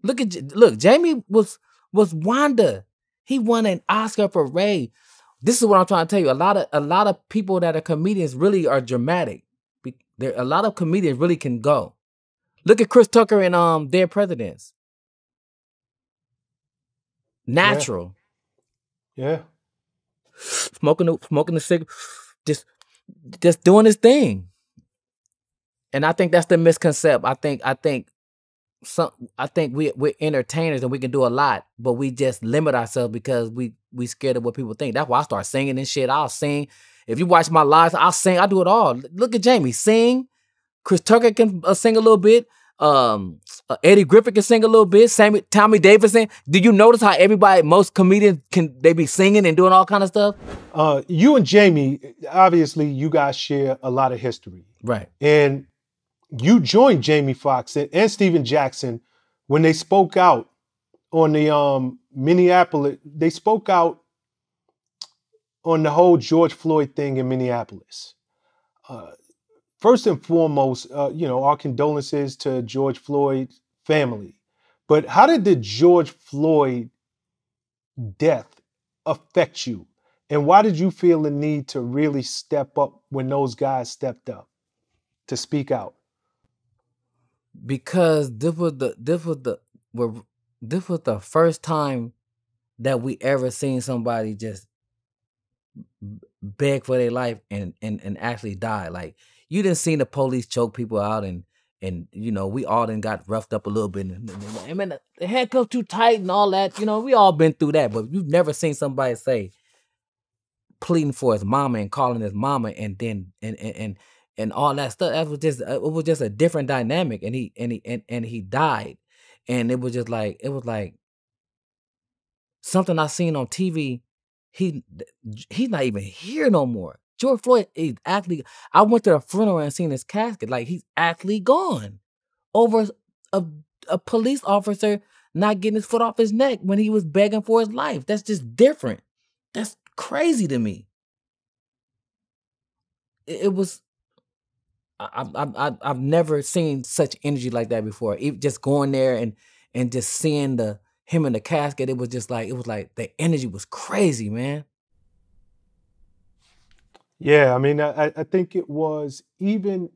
B: Look at look, Jamie was was Wanda. He won an Oscar for Ray. This is what I'm trying to tell you. A lot of a lot of people that are comedians really are dramatic. There a lot of comedians really can go. Look at Chris Tucker and um Dead Presidents. Natural.
A: Yeah.
B: Smoking the smoking the cigarette, just just doing his thing. And I think that's the misconception. I think I think some I think we we're entertainers and we can do a lot, but we just limit ourselves because we we scared of what people think. That's why I start singing and shit. I'll sing. If you watch my lives, I'll sing. I do it all. Look at Jamie sing. Chris Tucker can uh, sing a little bit. Um, uh, Eddie Griffin can sing a little bit. Sammy Tommy Davidson. Do you notice how everybody, most comedians can they be singing and doing all kind of stuff?
A: Uh, you and Jamie, obviously, you guys share a lot of history.
B: Right.
A: And you joined Jamie Foxx and, and Stephen Jackson when they spoke out on the um, Minneapolis. They spoke out on the whole George Floyd thing in Minneapolis. Uh, first and foremost, uh, you know, our condolences to George Floyd's family. But how did the George Floyd death affect you? And why did you feel the need to really step up when those guys stepped up to speak out?
B: because this was the this was the this was the first time that we ever seen somebody just beg for their life and and and actually die. Like you didn't see the police choke people out and and you know we all then got roughed up a little bit. And, I mean the handcuffs too tight and all that. You know we all been through that, but you've never seen somebody say pleading for his mama and calling his mama and then and and and, and all that stuff. That was just it was just a different dynamic. And he and he and, and he died. And it was just like it was like something I seen on TV. He he's not even here no more. George Floyd is actually. I went to the funeral and seen his casket. Like he's actually gone over a a police officer not getting his foot off his neck when he was begging for his life. That's just different. That's crazy to me. It, it was. I, I, I, I've never seen such energy like that before. Even just going there and and just seeing the him in the casket, it was just like it was like the energy was crazy, man.
A: Yeah, I mean, I, I- think it was even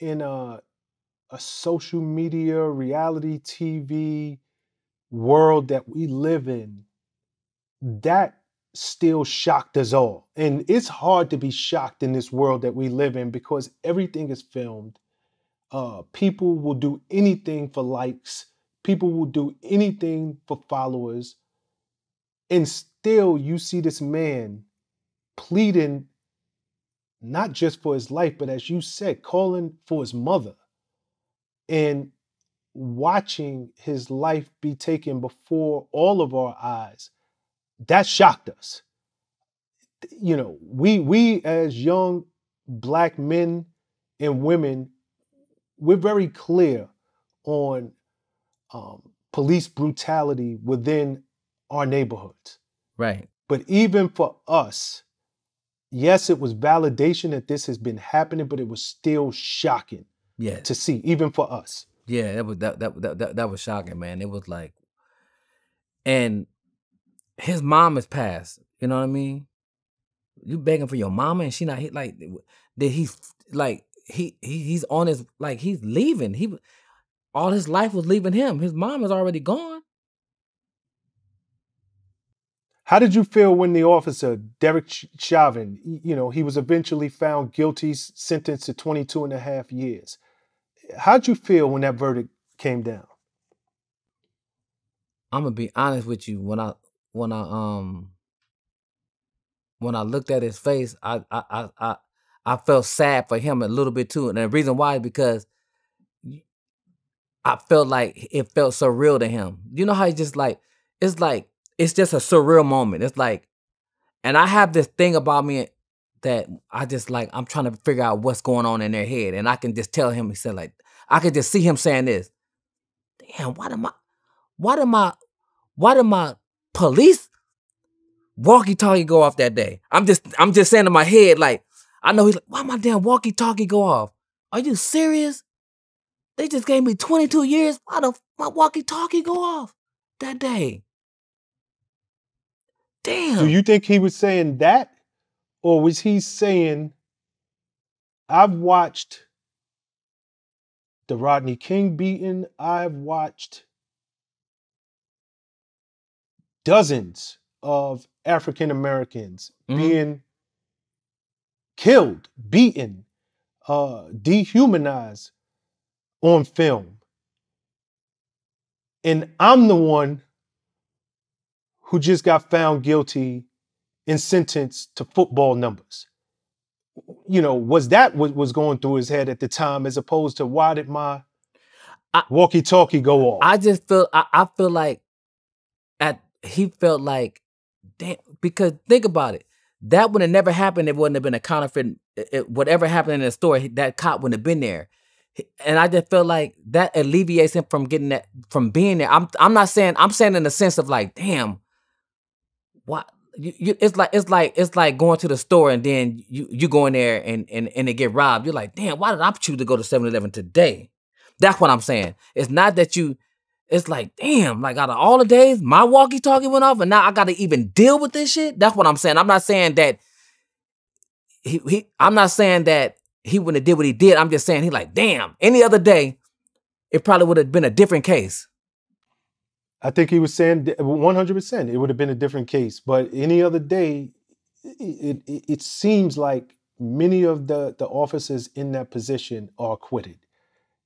A: in a, a social media, reality TV world that we live in, that still shocked us all. And it's hard to be shocked in this world that we live in because everything is filmed. Uh, people will do anything for likes, people will do anything for followers. And still, you see this man pleading not just for his life, but as you said, calling for his mother and watching his life be taken before all of our eyes. That shocked us. You know, we we as young black men and women, we're very clear on um, police brutality within our neighborhoods.
B: Right.
A: But even for us, yes, it was validation that this has been happening, but it was still shocking
B: Yeah.
A: to see, even for us.
B: Yeah, that was that that that that, was shocking, man. It was like, and his mom has passed. You know what I mean? You begging for your mama, and she not he like did he like he, he he's on his like he's leaving. He all his life was leaving him. His mom is already gone.
A: How did you feel when the officer, Derek Chauvin, you know, he was eventually found guilty, sentenced to 22 and a half years? How'd you feel when that verdict came down?
B: I'm gonna be honest with you. When I when I um when I looked at his face, I I I I, felt sad for him a little bit too. And the reason why is because I felt like it felt so real to him. You know how he just like it's like it's just a surreal moment. It's like, and I have this thing about me that I just like I'm trying to figure out what's going on in their head, and I can just tell him. He said like I could just see him saying this. Damn, why did my why did my why did my police walkie-talkie go off that day? I'm just I'm just saying in my head like I know he's like why my damn walkie-talkie go off? Are you serious? They just gave me 22 years. Why the my walkie-talkie go off that day? Damn.
A: Do you think he was saying that? Or was he saying, I've watched the Rodney King beating, I've watched dozens of African Americans
B: Mhm.
A: being killed, beaten, uh, dehumanized on film. And I'm the one who just got found guilty and sentenced to football numbers. You know, was that what was going through his head at the time, as opposed to why did my walkie-talkie go off?
B: I just feel I, I feel like at he felt like damn because think about it. That would have never happened. It wouldn't have been a counterfeit. It, whatever happened in the store, that cop wouldn't have been there. And I just feel like that alleviates him from getting that from being there. I'm I'm not saying I'm saying in the sense of like, damn, what you, you it's like it's like it's like going to the store and then you you go in there and and and they get robbed. You're like, damn, why did I choose to go to 7-Eleven today? That's what I'm saying. It's not that you it's like, damn, like out of all the days, my walkie-talkie went off, and now I gotta even deal with this shit. That's what I'm saying. I'm not saying that he, he I'm not saying that he wouldn't have did what he did. I'm just saying he like, damn, any other day, it probably would have been a different case.
A: I think he was saying 100%. It would have been a different case. But any other day, it, it, it seems like many of the, the officers in that position are acquitted.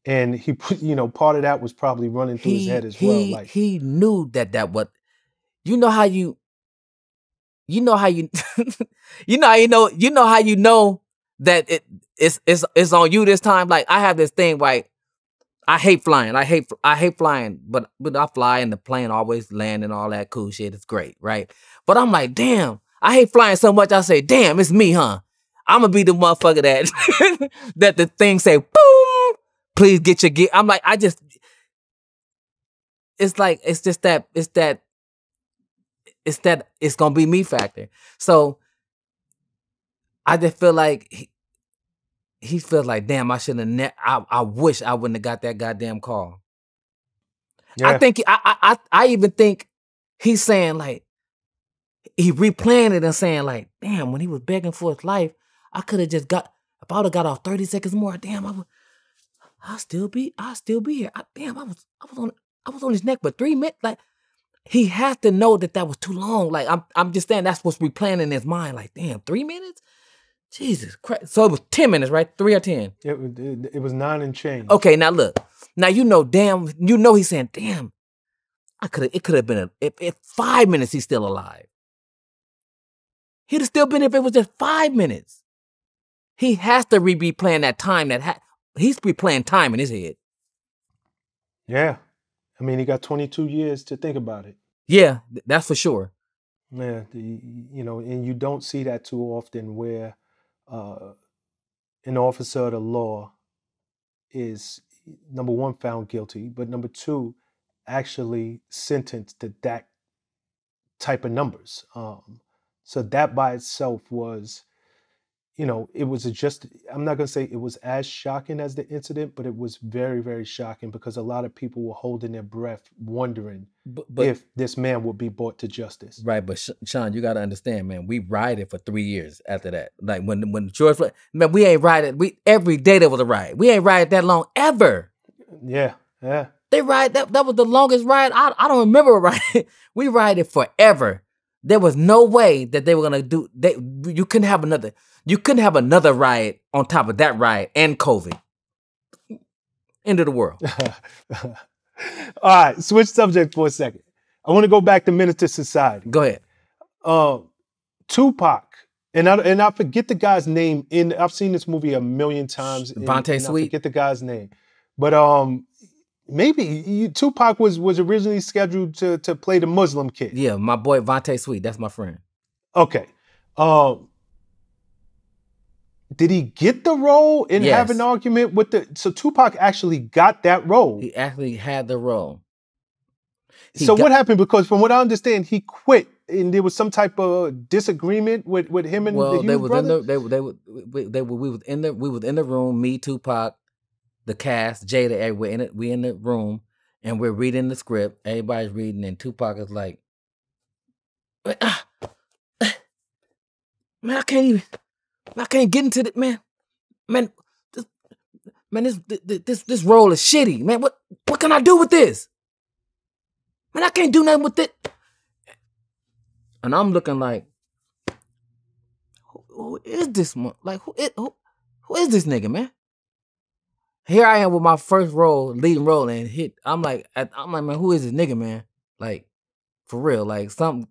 A: And he put, you know, part of that was probably running through his head as
B: he
A: well. Like,
B: he knew that that what you know how you you know how you you know how you know you know how you know that it it's it's it's on you this time. Like I have this thing like I hate flying. I hate I hate flying, but but I fly and the plane always land and all that cool shit. It's great, right? But I'm like, damn, I hate flying so much. I say, damn, it's me, huh? I'm gonna be the motherfucker that that the thing say, boom, please get your gear. I'm like, I just, it's like it's just that it's that it's that it's gonna be me factor. So I just feel like he, feels like, damn, I should have. Ne- I I wish I wouldn't have got that goddamn call. I think I, I I I even think he's saying like he replaying it and saying like, damn, when he was begging for his life, I could have just got if I would have got off thirty seconds more. Damn, I would. I still be I still be here. I, damn, I was I was on I was on his neck for three minutes. Like he has to know that that was too long. Like I'm I'm just saying that's what's replaying in his mind. Like damn, three minutes. Jesus Christ. So it was ten minutes, right? Three or ten.
A: it, was- it, it was nine and change.
B: Okay, now look. Now you know, damn, you know he's saying, damn, I could have it could have been a if, if five minutes he's still alive. He'd have still been if it was just five minutes. He has to re be playing that time that ha- he's replaying time in his head.
A: Yeah. I mean, he got 22 years to think about it.
B: Yeah, th- that's for sure.
A: Yeah, the, you know, and you don't see that too often where uh, an officer of the law is number one found guilty, but number two actually sentenced to that type of numbers. Um, so that by itself was, you know, it was just. I'm not gonna say it was as shocking as the incident, but it was very, very shocking because a lot of people were holding their breath, wondering
B: But, but
A: if this man would be brought to justice.
B: right, but Sean, you got to understand, man. We rioted for three years after that. Like when when George Floyd, man, we ain't rioted. We every day there was a riot. We ain't rioted that long ever.
A: Yeah, Yeah.
B: They ride that that was the longest ride. I I don't remember a ride. we ride it forever. There was no way that they were gonna do they you couldn't have another you couldn't have another riot on top of that riot and COVID. End of the world.
A: All right, switch subject for a second. I want to go back to Menace II Society.
B: Go ahead.
A: Um, Tupac, and I and I forget the guy's name. In I've seen this movie a million times.
B: Vonte
A: and I
B: Sweet?
A: forget the guy's name, but um, maybe you, Tupac was was originally scheduled to to play the Muslim kid.
B: Yeah, my boy Vonte Sweet. That's my friend.
A: Okay. Um, did he get the role and have an argument with the? So Tupac actually got that role.
B: He actually had the role. he
A: so
B: got-
A: what happened? Because from what I understand, he quit, and there was some type of disagreement with with him and
B: Well,
A: the
B: they was in the they were they were we, they were we was in the we was in the room. Me, Tupac, the cast, Jada. We're in it. We in the room and we're reading the script. Everybody's reading, and Tupac is like, "Ah, ah, "Man, I can't even. I can't get into it, man. Man, this, man, this this this role is shitty, man. What what can I do with this? Man, I can't do nothing with it." And I'm looking like who, who is this one? Like who is who, who is this nigga, man? Here I am with my first role, leading role, and hit. I'm like, I'm like, man, who is this nigga, man? Like, for real, like something.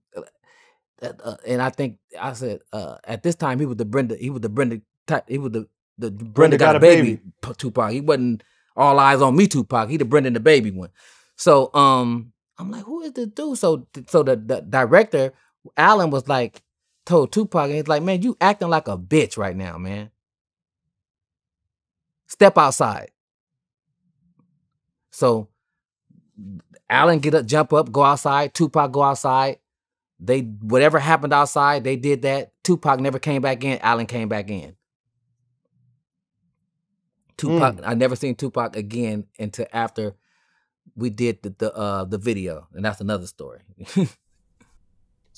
B: Uh, uh, and I think I said uh, at this time he was the Brenda, he was the Brenda type, he was the the Brenda, got, a baby, P- Tupac. He wasn't all eyes on me, Tupac. He the Brenda the baby one. So um, I'm like, who is this dude? So so the, the director Allen was like, told Tupac, and he's like, man, you acting like a bitch right now, man. Step outside. So Allen get up, jump up, go outside. Tupac go outside. They whatever happened outside, they did that. Tupac never came back in. Allen came back in. Tupac, I never seen Tupac again until after we did the the uh the video, and that's another story.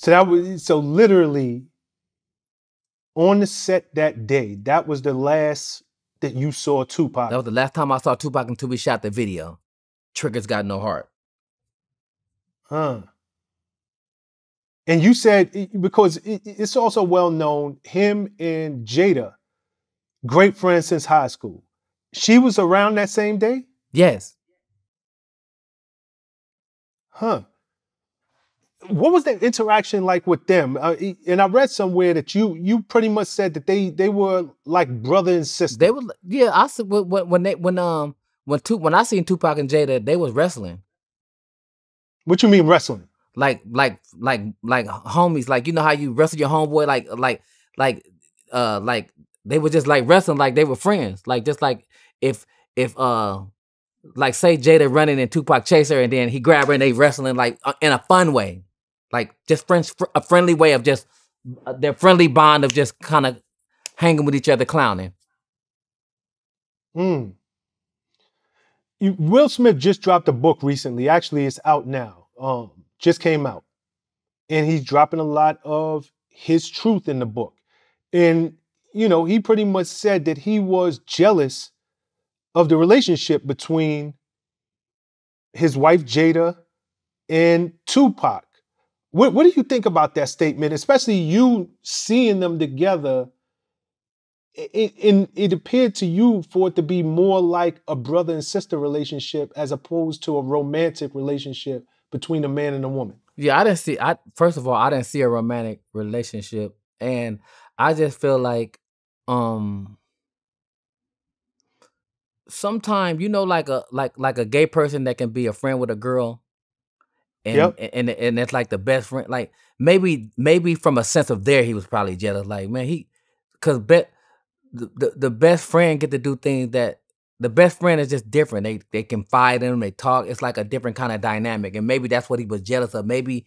A: So that was so literally on the set that day. That was the last that you saw Tupac.
B: That was the last time I saw Tupac until we shot the video. Triggers got no heart.
A: Huh. And you said because it's also well known him and Jada, great friends since high school. She was around that same day,
B: Yes.
A: huh? What was that interaction like with them? Uh, and I read somewhere that you you pretty much said that they they were like brother and sister.
B: They were yeah, I said when when they when um when Tu when I seen Tupac and Jada, they was wrestling.
A: what you mean wrestling?
B: Like like like like homies, like you know how you wrestle your homeboy, like like like uh like they were just like wrestling like they were friends. Like just like if if uh like say Jada running and Tupac chase her and then he grab her and they wrestling like uh, in a fun way. Like just friends fr- a friendly way of just uh, their friendly bond of just kind of hanging with each other clowning.
A: Hmm. Will Smith just dropped a book recently. Actually, it's out now. Um, just came out, and he's dropping a lot of his truth in the book. And you know, he pretty much said that he was jealous of the relationship between his wife Jada and Tupac. What, what do you think about that statement, especially you seeing them together? it, it, it appeared to you for it to be more like a brother and sister relationship as opposed to a romantic relationship between a man and a woman.
B: Yeah, I didn't see. I first of all, I didn't see a romantic relationship, and I just feel like, um, sometimes you know, like a like like a gay person that can be a friend with a girl, and
A: Yep.
B: and and it's like the best friend. Like maybe maybe from a sense of there, he was probably jealous. Like man, he because bet the, the the best friend get to do things that the best friend is just different. They they confide in them, they talk. It's like a different kind of dynamic, and maybe that's what he was jealous of. Maybe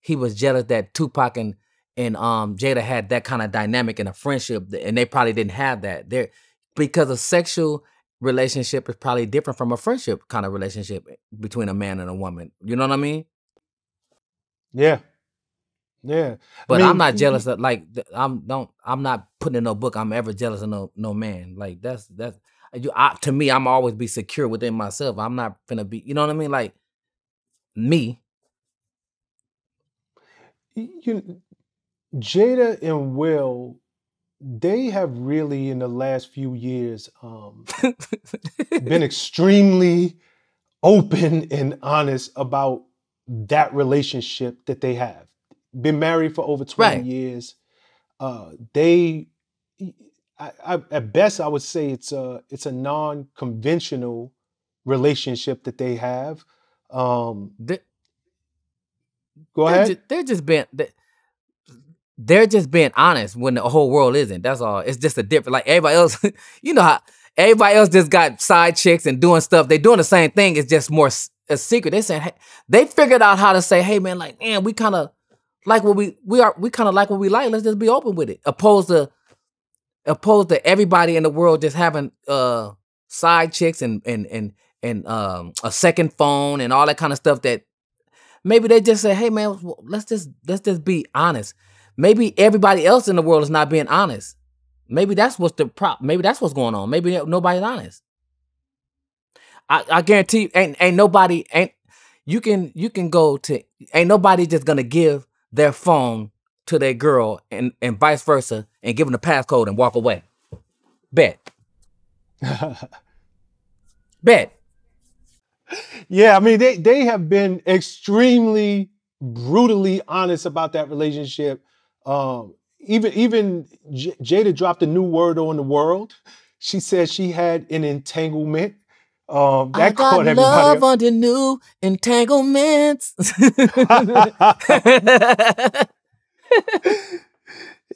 B: he was jealous that Tupac and and um Jada had that kind of dynamic in a friendship, and they probably didn't have that. There because a sexual relationship is probably different from a friendship kind of relationship between a man and a woman. You know what I mean?
A: Yeah. Yeah.
B: But
A: mean,
B: I'm not jealous of like I'm don't I'm not putting in no book. I'm ever jealous of no no man. Like that's that's you I, to me, I'm always be secure within myself. I'm not gonna be, you know what I mean? Like me.
A: You, Jada and Will, they have really in the last few years um, been extremely open and honest about that relationship that they have. Been married for over 20
B: Right.
A: years. Uh, they, I, I, at best, I would say it's a it's a non-conventional relationship that they have. Um,
B: They-
A: go
B: they're,
A: ahead.
B: ju- they're just being they- they're just being honest when the whole world isn't. That's all. It's just a different like everybody else. you know how everybody else just got side chicks and doing stuff. They're doing the same thing. It's just more a secret. They saying hey, they figured out how to say, hey man, like man, we kind of like what we we are. We kind of like what we like. Let's just be open with it. Opposed to opposed to everybody in the world just having uh side chicks and and and and um a second phone and all that kind of stuff that maybe they just say, "Hey, man, let's just let's just be honest." Maybe everybody else in the world is not being honest. Maybe that's what's the prop. Maybe that's what's going on. Maybe nobody's honest. I, I guarantee you, ain't ain't nobody ain't you can you can go to ain't nobody just gonna give their phone to their girl and and vice versa and give them the passcode and walk away. Bet, bet.
A: Yeah, I mean they they have been extremely brutally honest about that relationship. Um, even even J- Jada dropped a new word on the world. She said she had an entanglement. Um, that
B: I got
A: caught
B: love
A: everybody.
B: under new entanglements.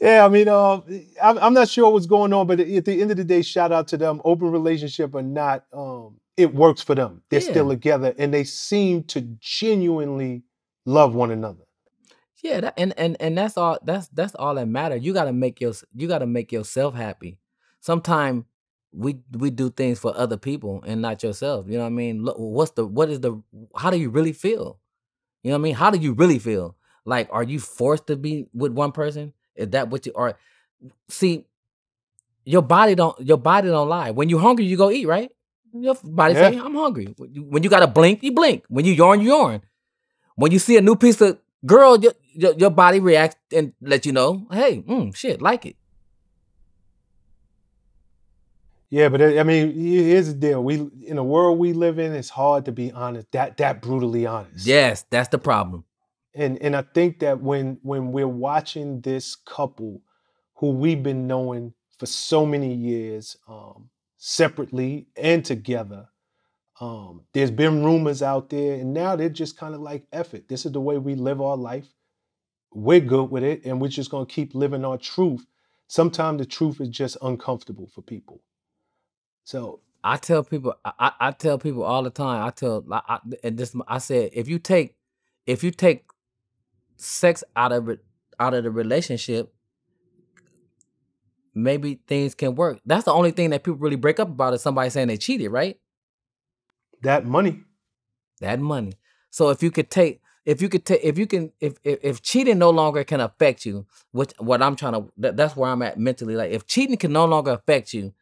A: yeah, I mean, um, I'm, I'm not sure what's going on, but at the end of the day, shout out to them. Open relationship or not, um, it works for them. They're
B: Yeah.
A: still together, and they seem to genuinely love one another.
B: Yeah, that, and and and that's all. That's that's all that matters. You gotta make your you gotta make yourself happy. Sometimes we we do things for other people and not yourself. You know what I mean? What's the what is the how do you really feel? You know what I mean? How do you really feel? Like, are you forced to be with one person? Is that what you are? See, your body don't your body don't lie. When you're hungry, you go eat, right? Your body say,
A: Yeah.
B: "I'm hungry." When you, gotta blink, you blink. When you yawn, you yawn. When you see a new piece of girl, your your, your body reacts and let you know, "Hey, mm, shit, like it."
A: Yeah, but I I mean, here's the deal: we in the world we live in, it's hard to be honest, that that brutally honest.
B: Yes, that's the problem.
A: And and I think that when when we're watching this couple, who we've been knowing for so many years, um, separately and together, um, there's been rumors out there, and now they're just kind of like, "Eff it, this is the way we live our life. We're good with it, and we're just gonna keep living our truth." Sometimes the truth is just uncomfortable for people. So
B: I tell people, I, I tell people all the time. I tell, I, I, and this, I said, if you take, if you take sex out of it, out of the relationship, maybe things can work. That's the only thing that people really break up about is somebody saying they cheated, right?
A: that money,
B: That money. So if you could take, if you could take, if you can, if, if if cheating no longer can affect you, which what I'm trying to, that, that's where I'm at mentally. Like if cheating can no longer affect you,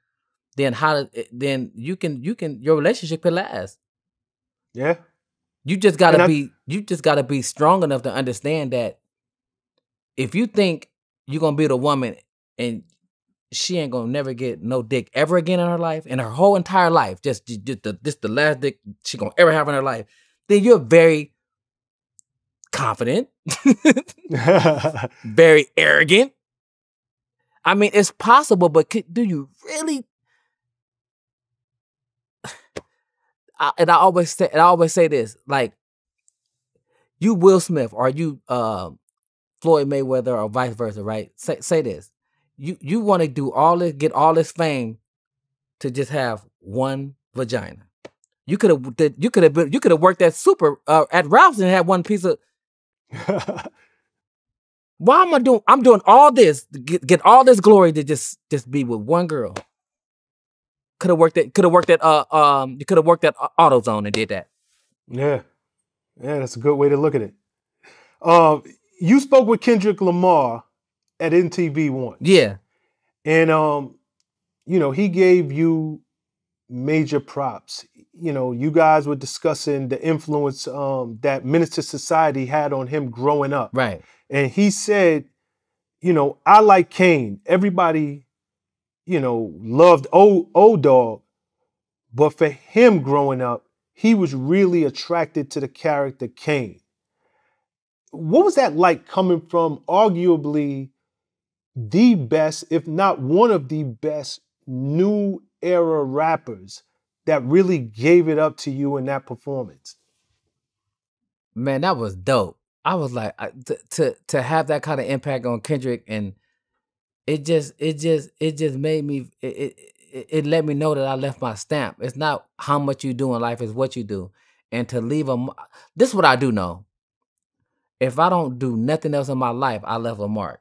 B: then how? Then you can, you can, your relationship can last.
A: yeah,
B: You just gotta
A: I-
B: be you just gotta be strong enough to understand that if you think you're gonna be the woman and she ain't gonna never get no dick ever again in her life, in her whole entire life, just just, the this the last dick she gonna ever have in her life, then you're very confident, very arrogant. I mean, it's possible, but could, do you really? I, and I always say, and I always say this: like, you Will Smith or you uh, Floyd Mayweather or vice versa, right? Say say this: you you want to do all this, get all this fame, to just have one vagina. You could have you could have been you could have worked at super uh, at Ralph's and had one piece of why am I doing? I'm doing all this get, get all this glory to just just be with one girl. Could have worked at could have worked at uh um you could have worked at AutoZone and did that.
A: Yeah, yeah, that's a good way to look at it. Uh, you spoke with Kendrick Lamar at MTV once,
B: Yeah,
A: and um, you know he gave you major props. You know, you guys were discussing the influence um, that Menace II Society had on him growing up.
B: Right.
A: And he said, you know, I like Kane. Everybody, you know, loved old old dog, but for him growing up, he was really attracted to the character Kane. What was that like coming from arguably the best, if not one of the best, new era rappers that really gave it up to you in that performance?
B: Man, that was dope. I was like to, to to have that kind of impact on Kendrick, and it just it just it just made me it, it it, let me know that I left my stamp. It's not how much you do in life; it's what you do. And to leave a this is what I do know. If I don't do nothing else in my life, I left a mark.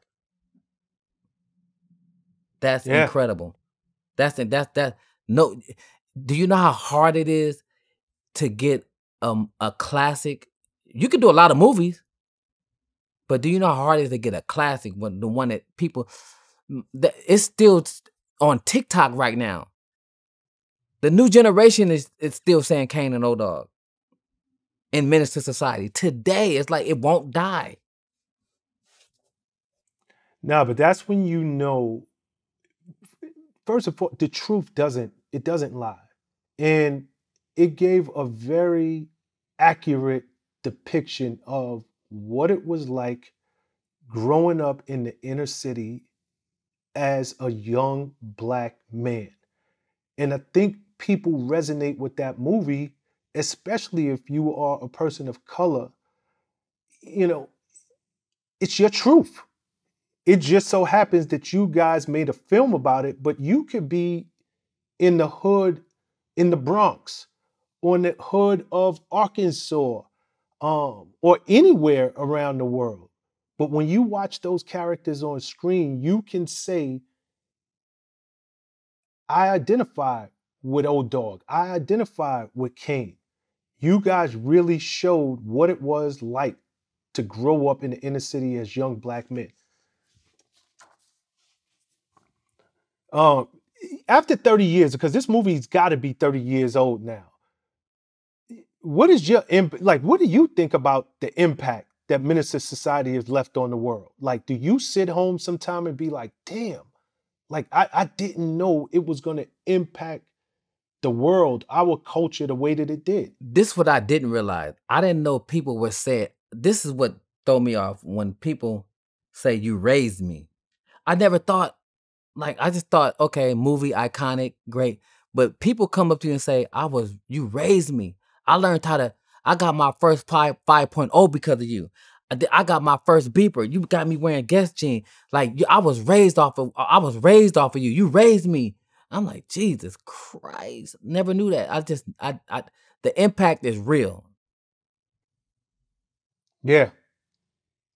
B: That's
A: Yeah.
B: incredible. That's that's that. That no, do you know how hard it is to get um a classic? You can do a lot of movies, but do you know how hard it is to get a classic? When the one that people, it's still on TikTok right now. The new generation is is still saying Kane and Old Dog in Menace II Society. Today, it's like it won't die.
A: No, but that's when you know. First of all, the truth doesn't it doesn't lie, and it gave a very accurate depiction of what it was like growing up in the inner city as a young black man, and I think people resonate with that movie, especially if you are a person of color. You know, it's your truth it just so happens that you guys made a film about it, but you could be in the hood in the Bronx or in the hood of Arkansas um, or anywhere around the world. But when you watch those characters on screen, you can say, I identify with Old Dog. I identify with Kane. You guys really showed what it was like to grow up in the inner city as young black men. Um, after 30 years, because this movie's got to be 30 years old now. What is your imp- like? What do you think about the impact that Menace II Society has left on the world? Like, do you sit home sometime and be like, "Damn, like I, I didn't know it was going to impact the world, our culture, the way that it did."
B: this what I didn't realize. I didn't know people were saying this is what throw me off when people say you raised me. I never thought like I just thought, okay, movie iconic, great. But people come up to you and say, I was you raised me. I learned how to I got my first 5 5.0 because of you. I, got my first beeper. You got me wearing Guess jean. Like I was raised off of I was raised off of you. You raised me. I'm like, Jesus Christ. Never knew that. I just I I the impact is real.
A: Yeah.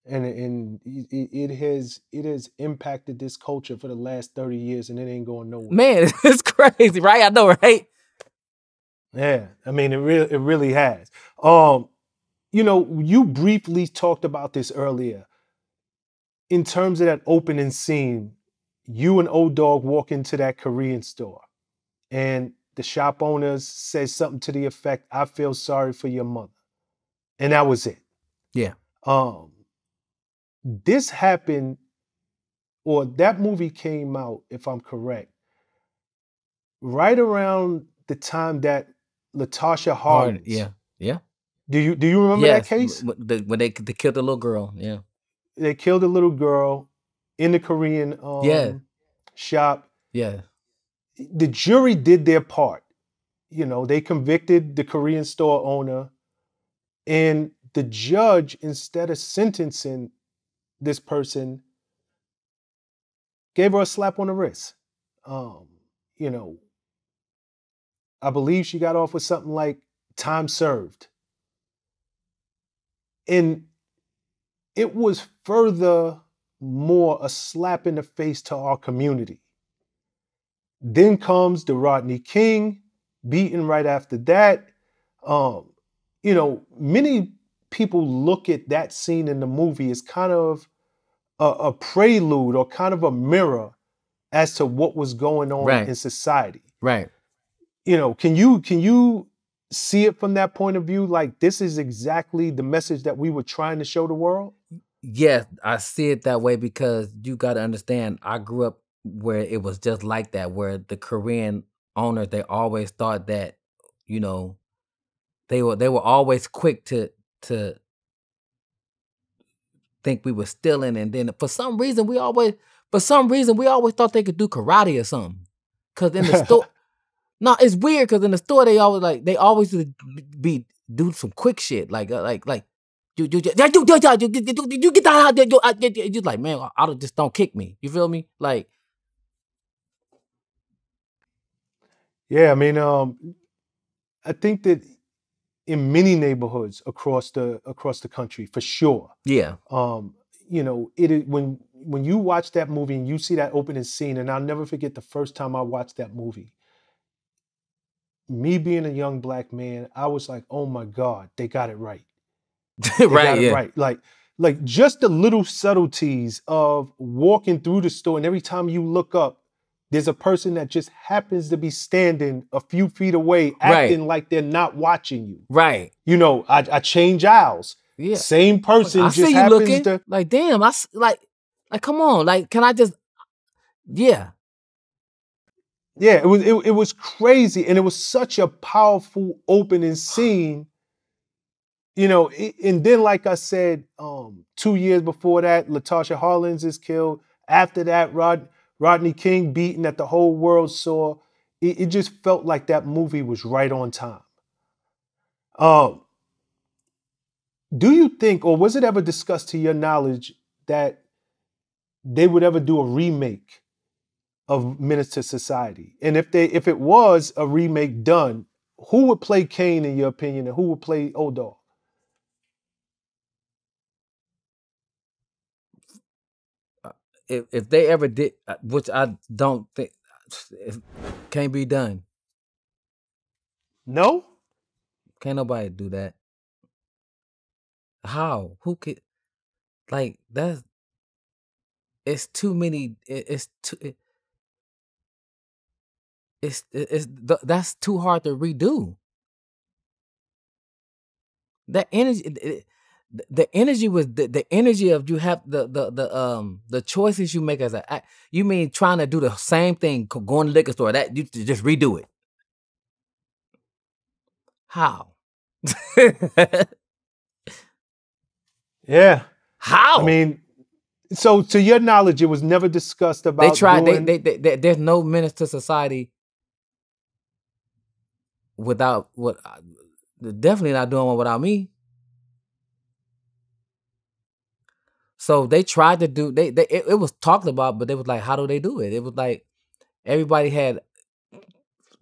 A: And and it, it it has it has impacted this culture for the last 30 years and it ain't going nowhere.
B: Man, it's crazy, right? I know, right?
A: Yeah, I mean it really it really has. Um, you know, you briefly talked about this earlier. In terms of that opening scene, you and Old Dog walk into that Korean store, and the shop owner says something to the effect, "I feel sorry for your mother," and that was it.
B: Yeah.
A: Um, this happened, or that movie came out, if I'm correct, right around the time that Latasha
B: Hard,
A: Hardens.
B: yeah, yeah.
A: Do you do you remember
B: Yes,
A: that case?
B: w- w- the- when they they killed the little girl. Yeah,
A: They killed a little girl in the Korean um,
B: Yeah.
A: shop.
B: yeah,
A: The jury did their part. You know, they convicted the Korean store owner, and the judge, instead of sentencing this person, gave her a slap on the wrist. Um, you know, I believe she got off with something like time served. And it was further more a slap in the face to our community. Then comes the Rodney King beating right after that. Um, you know, many people look at that scene in the movie as kind of a, a prelude or kind of a mirror as to what was going on
B: Right.
A: in society.
B: right.
A: You know, can you can you see it from that point of view? Like this is exactly the message that we were trying to show the world.
B: Yes, I see it that way because you got to understand. I grew up where it was just like that, where the Korean owners they always thought that, you know, they were they were always quick to to think we were stealing, and then for some reason we always for some reason we always thought they could do karate or something. Cause in the store, no, it's weird. Cause in the store they always like they always be do some quick shit like uh, like like you you you you you, you, you, you, you get that out there. You, I, you, you like man, I don't just don't kick me. You feel me? Like
A: Yeah, I mean, um, I think that in many neighborhoods across the across the country, for sure,
B: yeah,
A: um, you know, it is when when you watch that movie and you see that opening scene, and I'll never forget the first time I watched that movie. Me being a young black man, I was like, "Oh my God, they got it right." They got
B: right,
A: it
B: yeah,
A: right. Like, like just the little subtleties of walking through the store, and every time you look up, there's a person that just happens to be standing a few feet away,
B: Right.
A: acting like they're not watching you.
B: right,
A: You know, I, I change aisles.
B: yeah.
A: Same person
B: I
A: just
B: see you
A: happens
B: looking
A: to.
B: like damn. I like like come on, like can I just yeah
A: Yeah, it was it, it was crazy, and it was such a powerful opening scene. You know, and then like I said, um, two years before that, Latasha Harlins is killed. After that, Rod Rodney King beaten that the whole world saw. It, it just felt like that movie was right on time. Um, do you think, or was it ever discussed to your knowledge that they would ever do a remake of Menace II Society? And if they if it was a remake done, who would play Kane in your opinion, and who would play Old Dog?
B: if if they ever did, uh, which I don't think can't be done.
A: No?
B: Can't nobody do that. How? Who could? Like that's. It's too many. it- It's too. It, it's it's th- that's too hard to redo. That energy, it- the- energy was the, the energy of you have the the the um the choices you make as a act- you mean trying to do the same thing going to the liquor store that you just redo it. How?
A: Yeah.
B: How?
A: I mean, so to your knowledge, it was never discussed about.
B: they tried. They,
A: doing-
B: they, they, they- There's no Menace II Society without what. they're Definitely not doing one without me. So they tried to do. They, they it, it was talked about, but they was like, how do they do it? It was like everybody had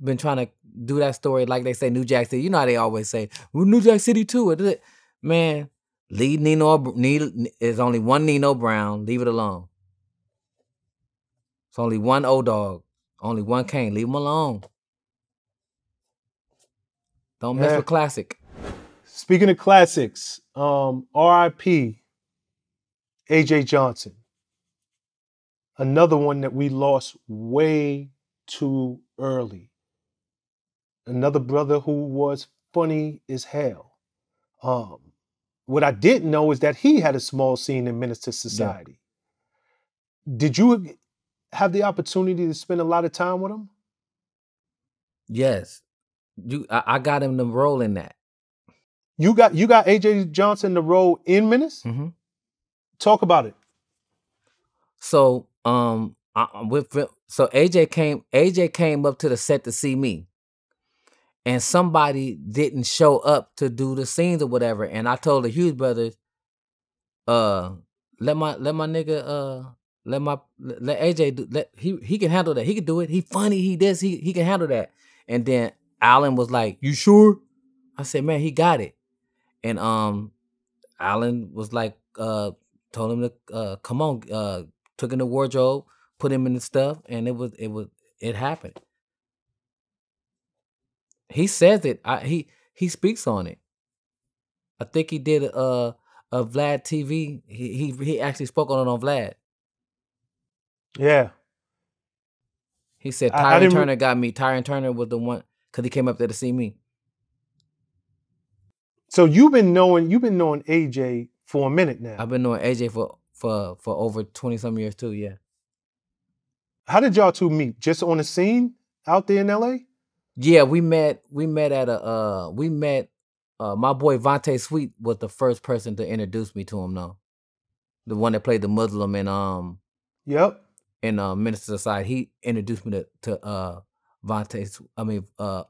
B: been trying to do that story, like they say New Jack City. You know how they always say, New Jack City too. Man, leave Nino. Need is only one Nino Brown. Leave it alone. It's only one old dog. Only one Kane. Leave him alone. Don't mess
A: Yeah.
B: with classic.
A: Speaking of classics, um, R.I.P. A.J. Johnson. Another one that we lost way too early. Another brother who was funny as hell. Um, what I didn't know is that he had a small scene in to Society. Did you have the opportunity to spend a lot of time with him?
B: Yes. You I, I got him to roll in that.
A: You got you got AJ Johnson the role in Menace.
B: hmm
A: Talk about it.
B: So um I, with so AJ came AJ came up to the set to see me. And somebody didn't show up to do the scenes or whatever. And I told the Hughes brothers, uh, let my let my nigga uh let my let let AJ do let he he can handle that. He can do it. He funny, he this, he he can handle that. And then Alan was like, You sure? I said, Man, he got it. And um Alan was like, uh, told him to uh come on, uh took in the wardrobe, put him in the stuff, and it was it was it happened. He says it. I, he he speaks on it. I think he did uh a Vlad TV. He he he actually spoke on it on Vlad.
A: Yeah.
B: He said
A: Tyrin
B: Turner got me. Tyrin Turner was the one. Because he came up there to see me.
A: So you've been knowing you've been knowing AJ for a minute now.
B: I've been knowing AJ for for for over twenty some years too. Yeah.
A: How did y'all two meet? Just on the scene out there in LA?
B: Yeah, we met. We met at a. Uh, we met. Uh, my boy Vonte Sweet was the first person to introduce me to him. Though, the one that played the Muslim in um
A: Yep.
B: in uh, Minister Side. He introduced me to to uh Vonte. I mean uh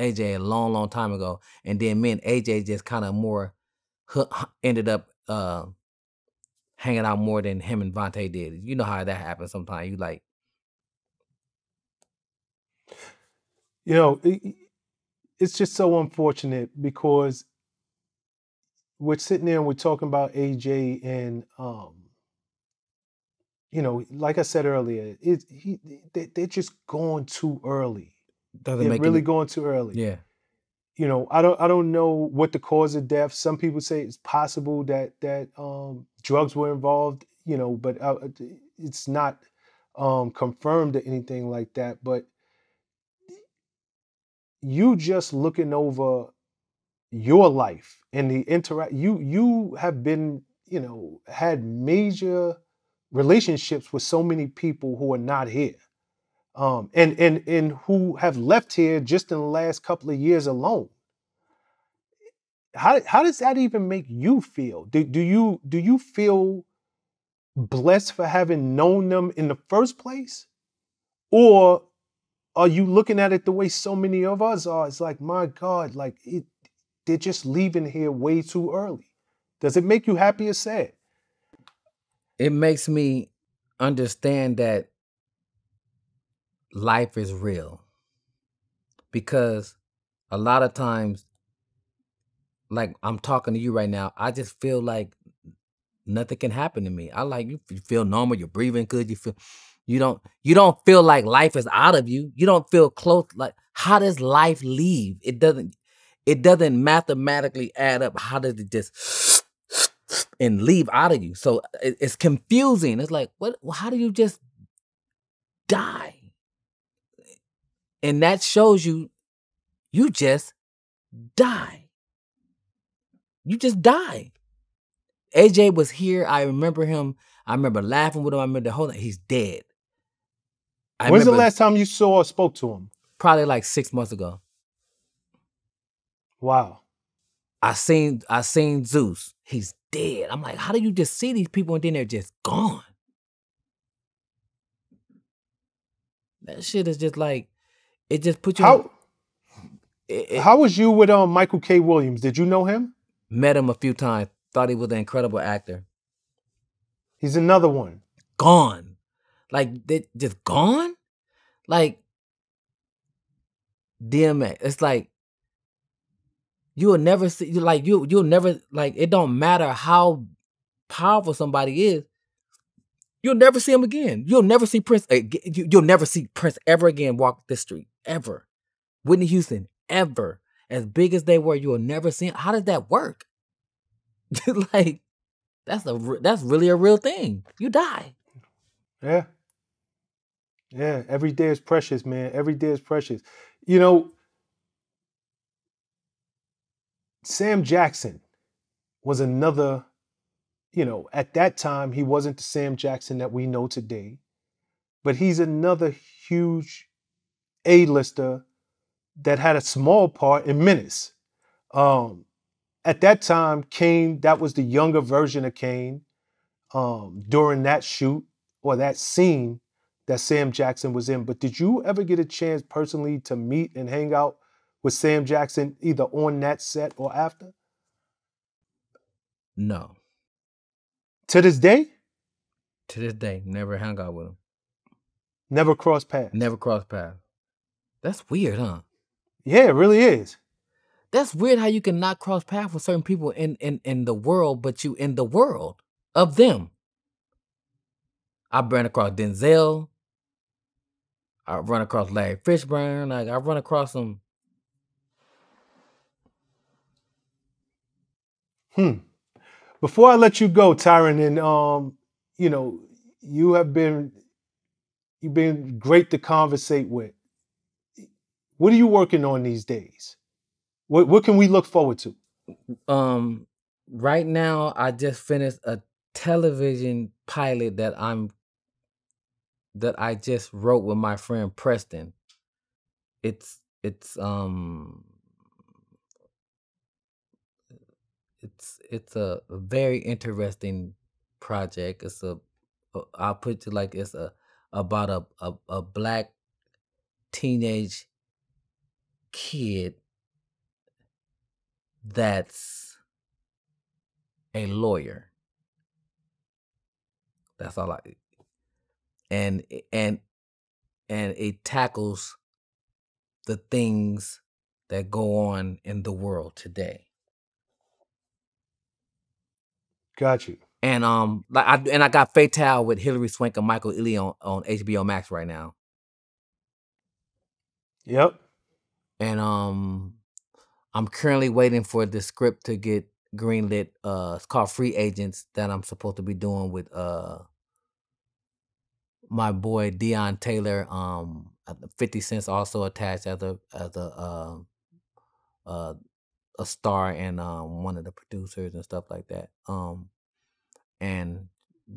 B: AJ a long, long time ago, and then me and AJ just kind of more ended up uh hanging out more than him and Vonte did. You know how that happens sometimes. You like
A: You know, it- it's just so unfortunate because we're sitting there and we're talking about AJ and um you know, like I said earlier, it he they, they're just going too early.
B: doesn't
A: They're really
B: it,
A: going too early.
B: yeah.
A: you know i don't i don't know what the cause of death some people say it's possible that that um drugs were involved you know but uh, it's not um confirmed or anything like that but you just looking over your life and the interact you you have been you know had major relationships with so many people who are not here. Um and and and who have left here just in the last couple of years alone. How how does that even make you feel? Do, do you do you feel blessed for having known them in the first place? Or are you looking at it the way so many of us are? It's like my god like it they're just leaving here way too early. Does it make you happy or sad
B: it makes me understand that life is real. Because a lot of times like i'm talking to you right now i just feel like nothing can happen to me. I like you you feel normal you're breathing good you feel you don't you don't feel like life is out of you. You don't feel close like how does life leave? It doesn't it doesn't mathematically add up. How does it just and leave out of you. So it- it's confusing. It's like what how do you just die? And that shows you you just die. You just die. Aj was here. I remember him. I remember laughing with him. I remember the whole thing. he's dead. I
A: when's the last time you saw or spoke to him?
B: Probably like six months ago.
A: Wow
B: I seen I seen Zeus. He's dead. I'm like, how do you just see these people and then they're just gone? That shit is just like it just put you.
A: how
B: it, it-
A: how was you with um michael k williams did you know him
B: met him a few times. Thought he was an incredible actor.
A: he's another one
B: Gone, like they just gone. Like DMX. It's like you will never see. Like you, you'll never like. It don't matter how powerful somebody is. You'll never see him again. You'll never see Prince. You'll never see Prince ever again walk this street ever. Whitney Houston ever. As big as they were, you will never see. 'em. How does that work? like that's a that's really a real thing. You die.
A: Yeah. Yeah. Every day is precious, man. Every day is precious. You know, Sam Jackson was another, you know, at that time, he wasn't the Sam Jackson that we know today, but he's another huge A-lister that had a small part in Menace. Um, at that time, Kane, that was the younger version of Kane um, during that shoot or that scene that Sam Jackson was in. But did you ever get a chance personally to meet and hang out with Sam Jackson either on that set or after?
B: No.
A: To this day,
B: To this day, never hung out with him.
A: never crossed paths.
B: Never crossed paths. That's weird, huh?
A: Yeah, it really is.
B: That's weird how you can not cross paths with certain people in, in, in the world, but you in the world of them. I ran across Denzel. I run across Larry Fishburne. Like I run across them.
A: Hmm. Before I let you go, Tyrin, and um, you know, you have been you've been great to conversate with. what are you working on these days? What what can we look forward to?
B: Um, right now, I just finished a television pilot that I'm that I just wrote with my friend Preston. It's it's um it's it's a very interesting project. It's a uh, I'll put it like it's a about a a, a black teenage kid that's a lawyer. That's all I and and and it tackles the things that go on in the world today.
A: Got you.
B: And um, like I and I got Fatale with Hilary Swank and Michael Ealy on, on HBO Max right now.
A: Yep.
B: And um, I'm currently waiting for the script to get greenlit. Uh, it's called Free Agents that I'm supposed to be doing with uh my boy Deon Taylor. Um, Fifty Cent's also attached as a as a uh, uh a star and um one of the producers and stuff like that. Um, and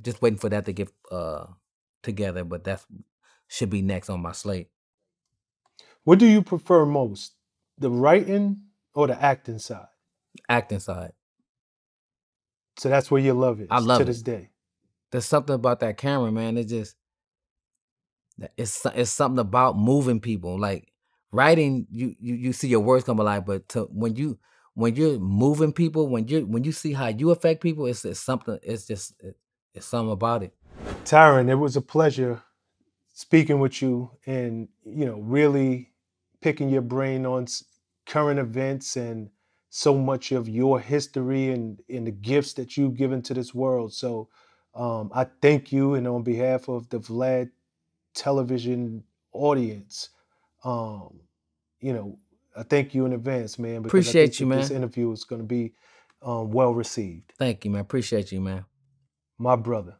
B: just waiting for that to get uh together, but that should be next on my slate.
A: What do you prefer most, the writing or the acting side?
B: Acting side.
A: So that's where your love is
B: I love
A: to
B: it.
A: this day.
B: There's something about that camera, man. It just it's it's something about moving people. Like writing, you you you see your words come alive, but to, when you when you're moving people, when you when you see how you affect people, it's, it's something. It's just it, it's something about it.
A: Tyrin, it was a pleasure speaking with you and you know really picking your brain on current events and so much of your history and, and the gifts that you've given to this world. So um, I thank you and on behalf of the Vlad television audience, um, you know, I thank you in advance, man. Because I
B: Appreciate
A: think
B: you,
A: that This interview is going to be um, well received.
B: Thank you, man. Appreciate you, man.
A: My brother.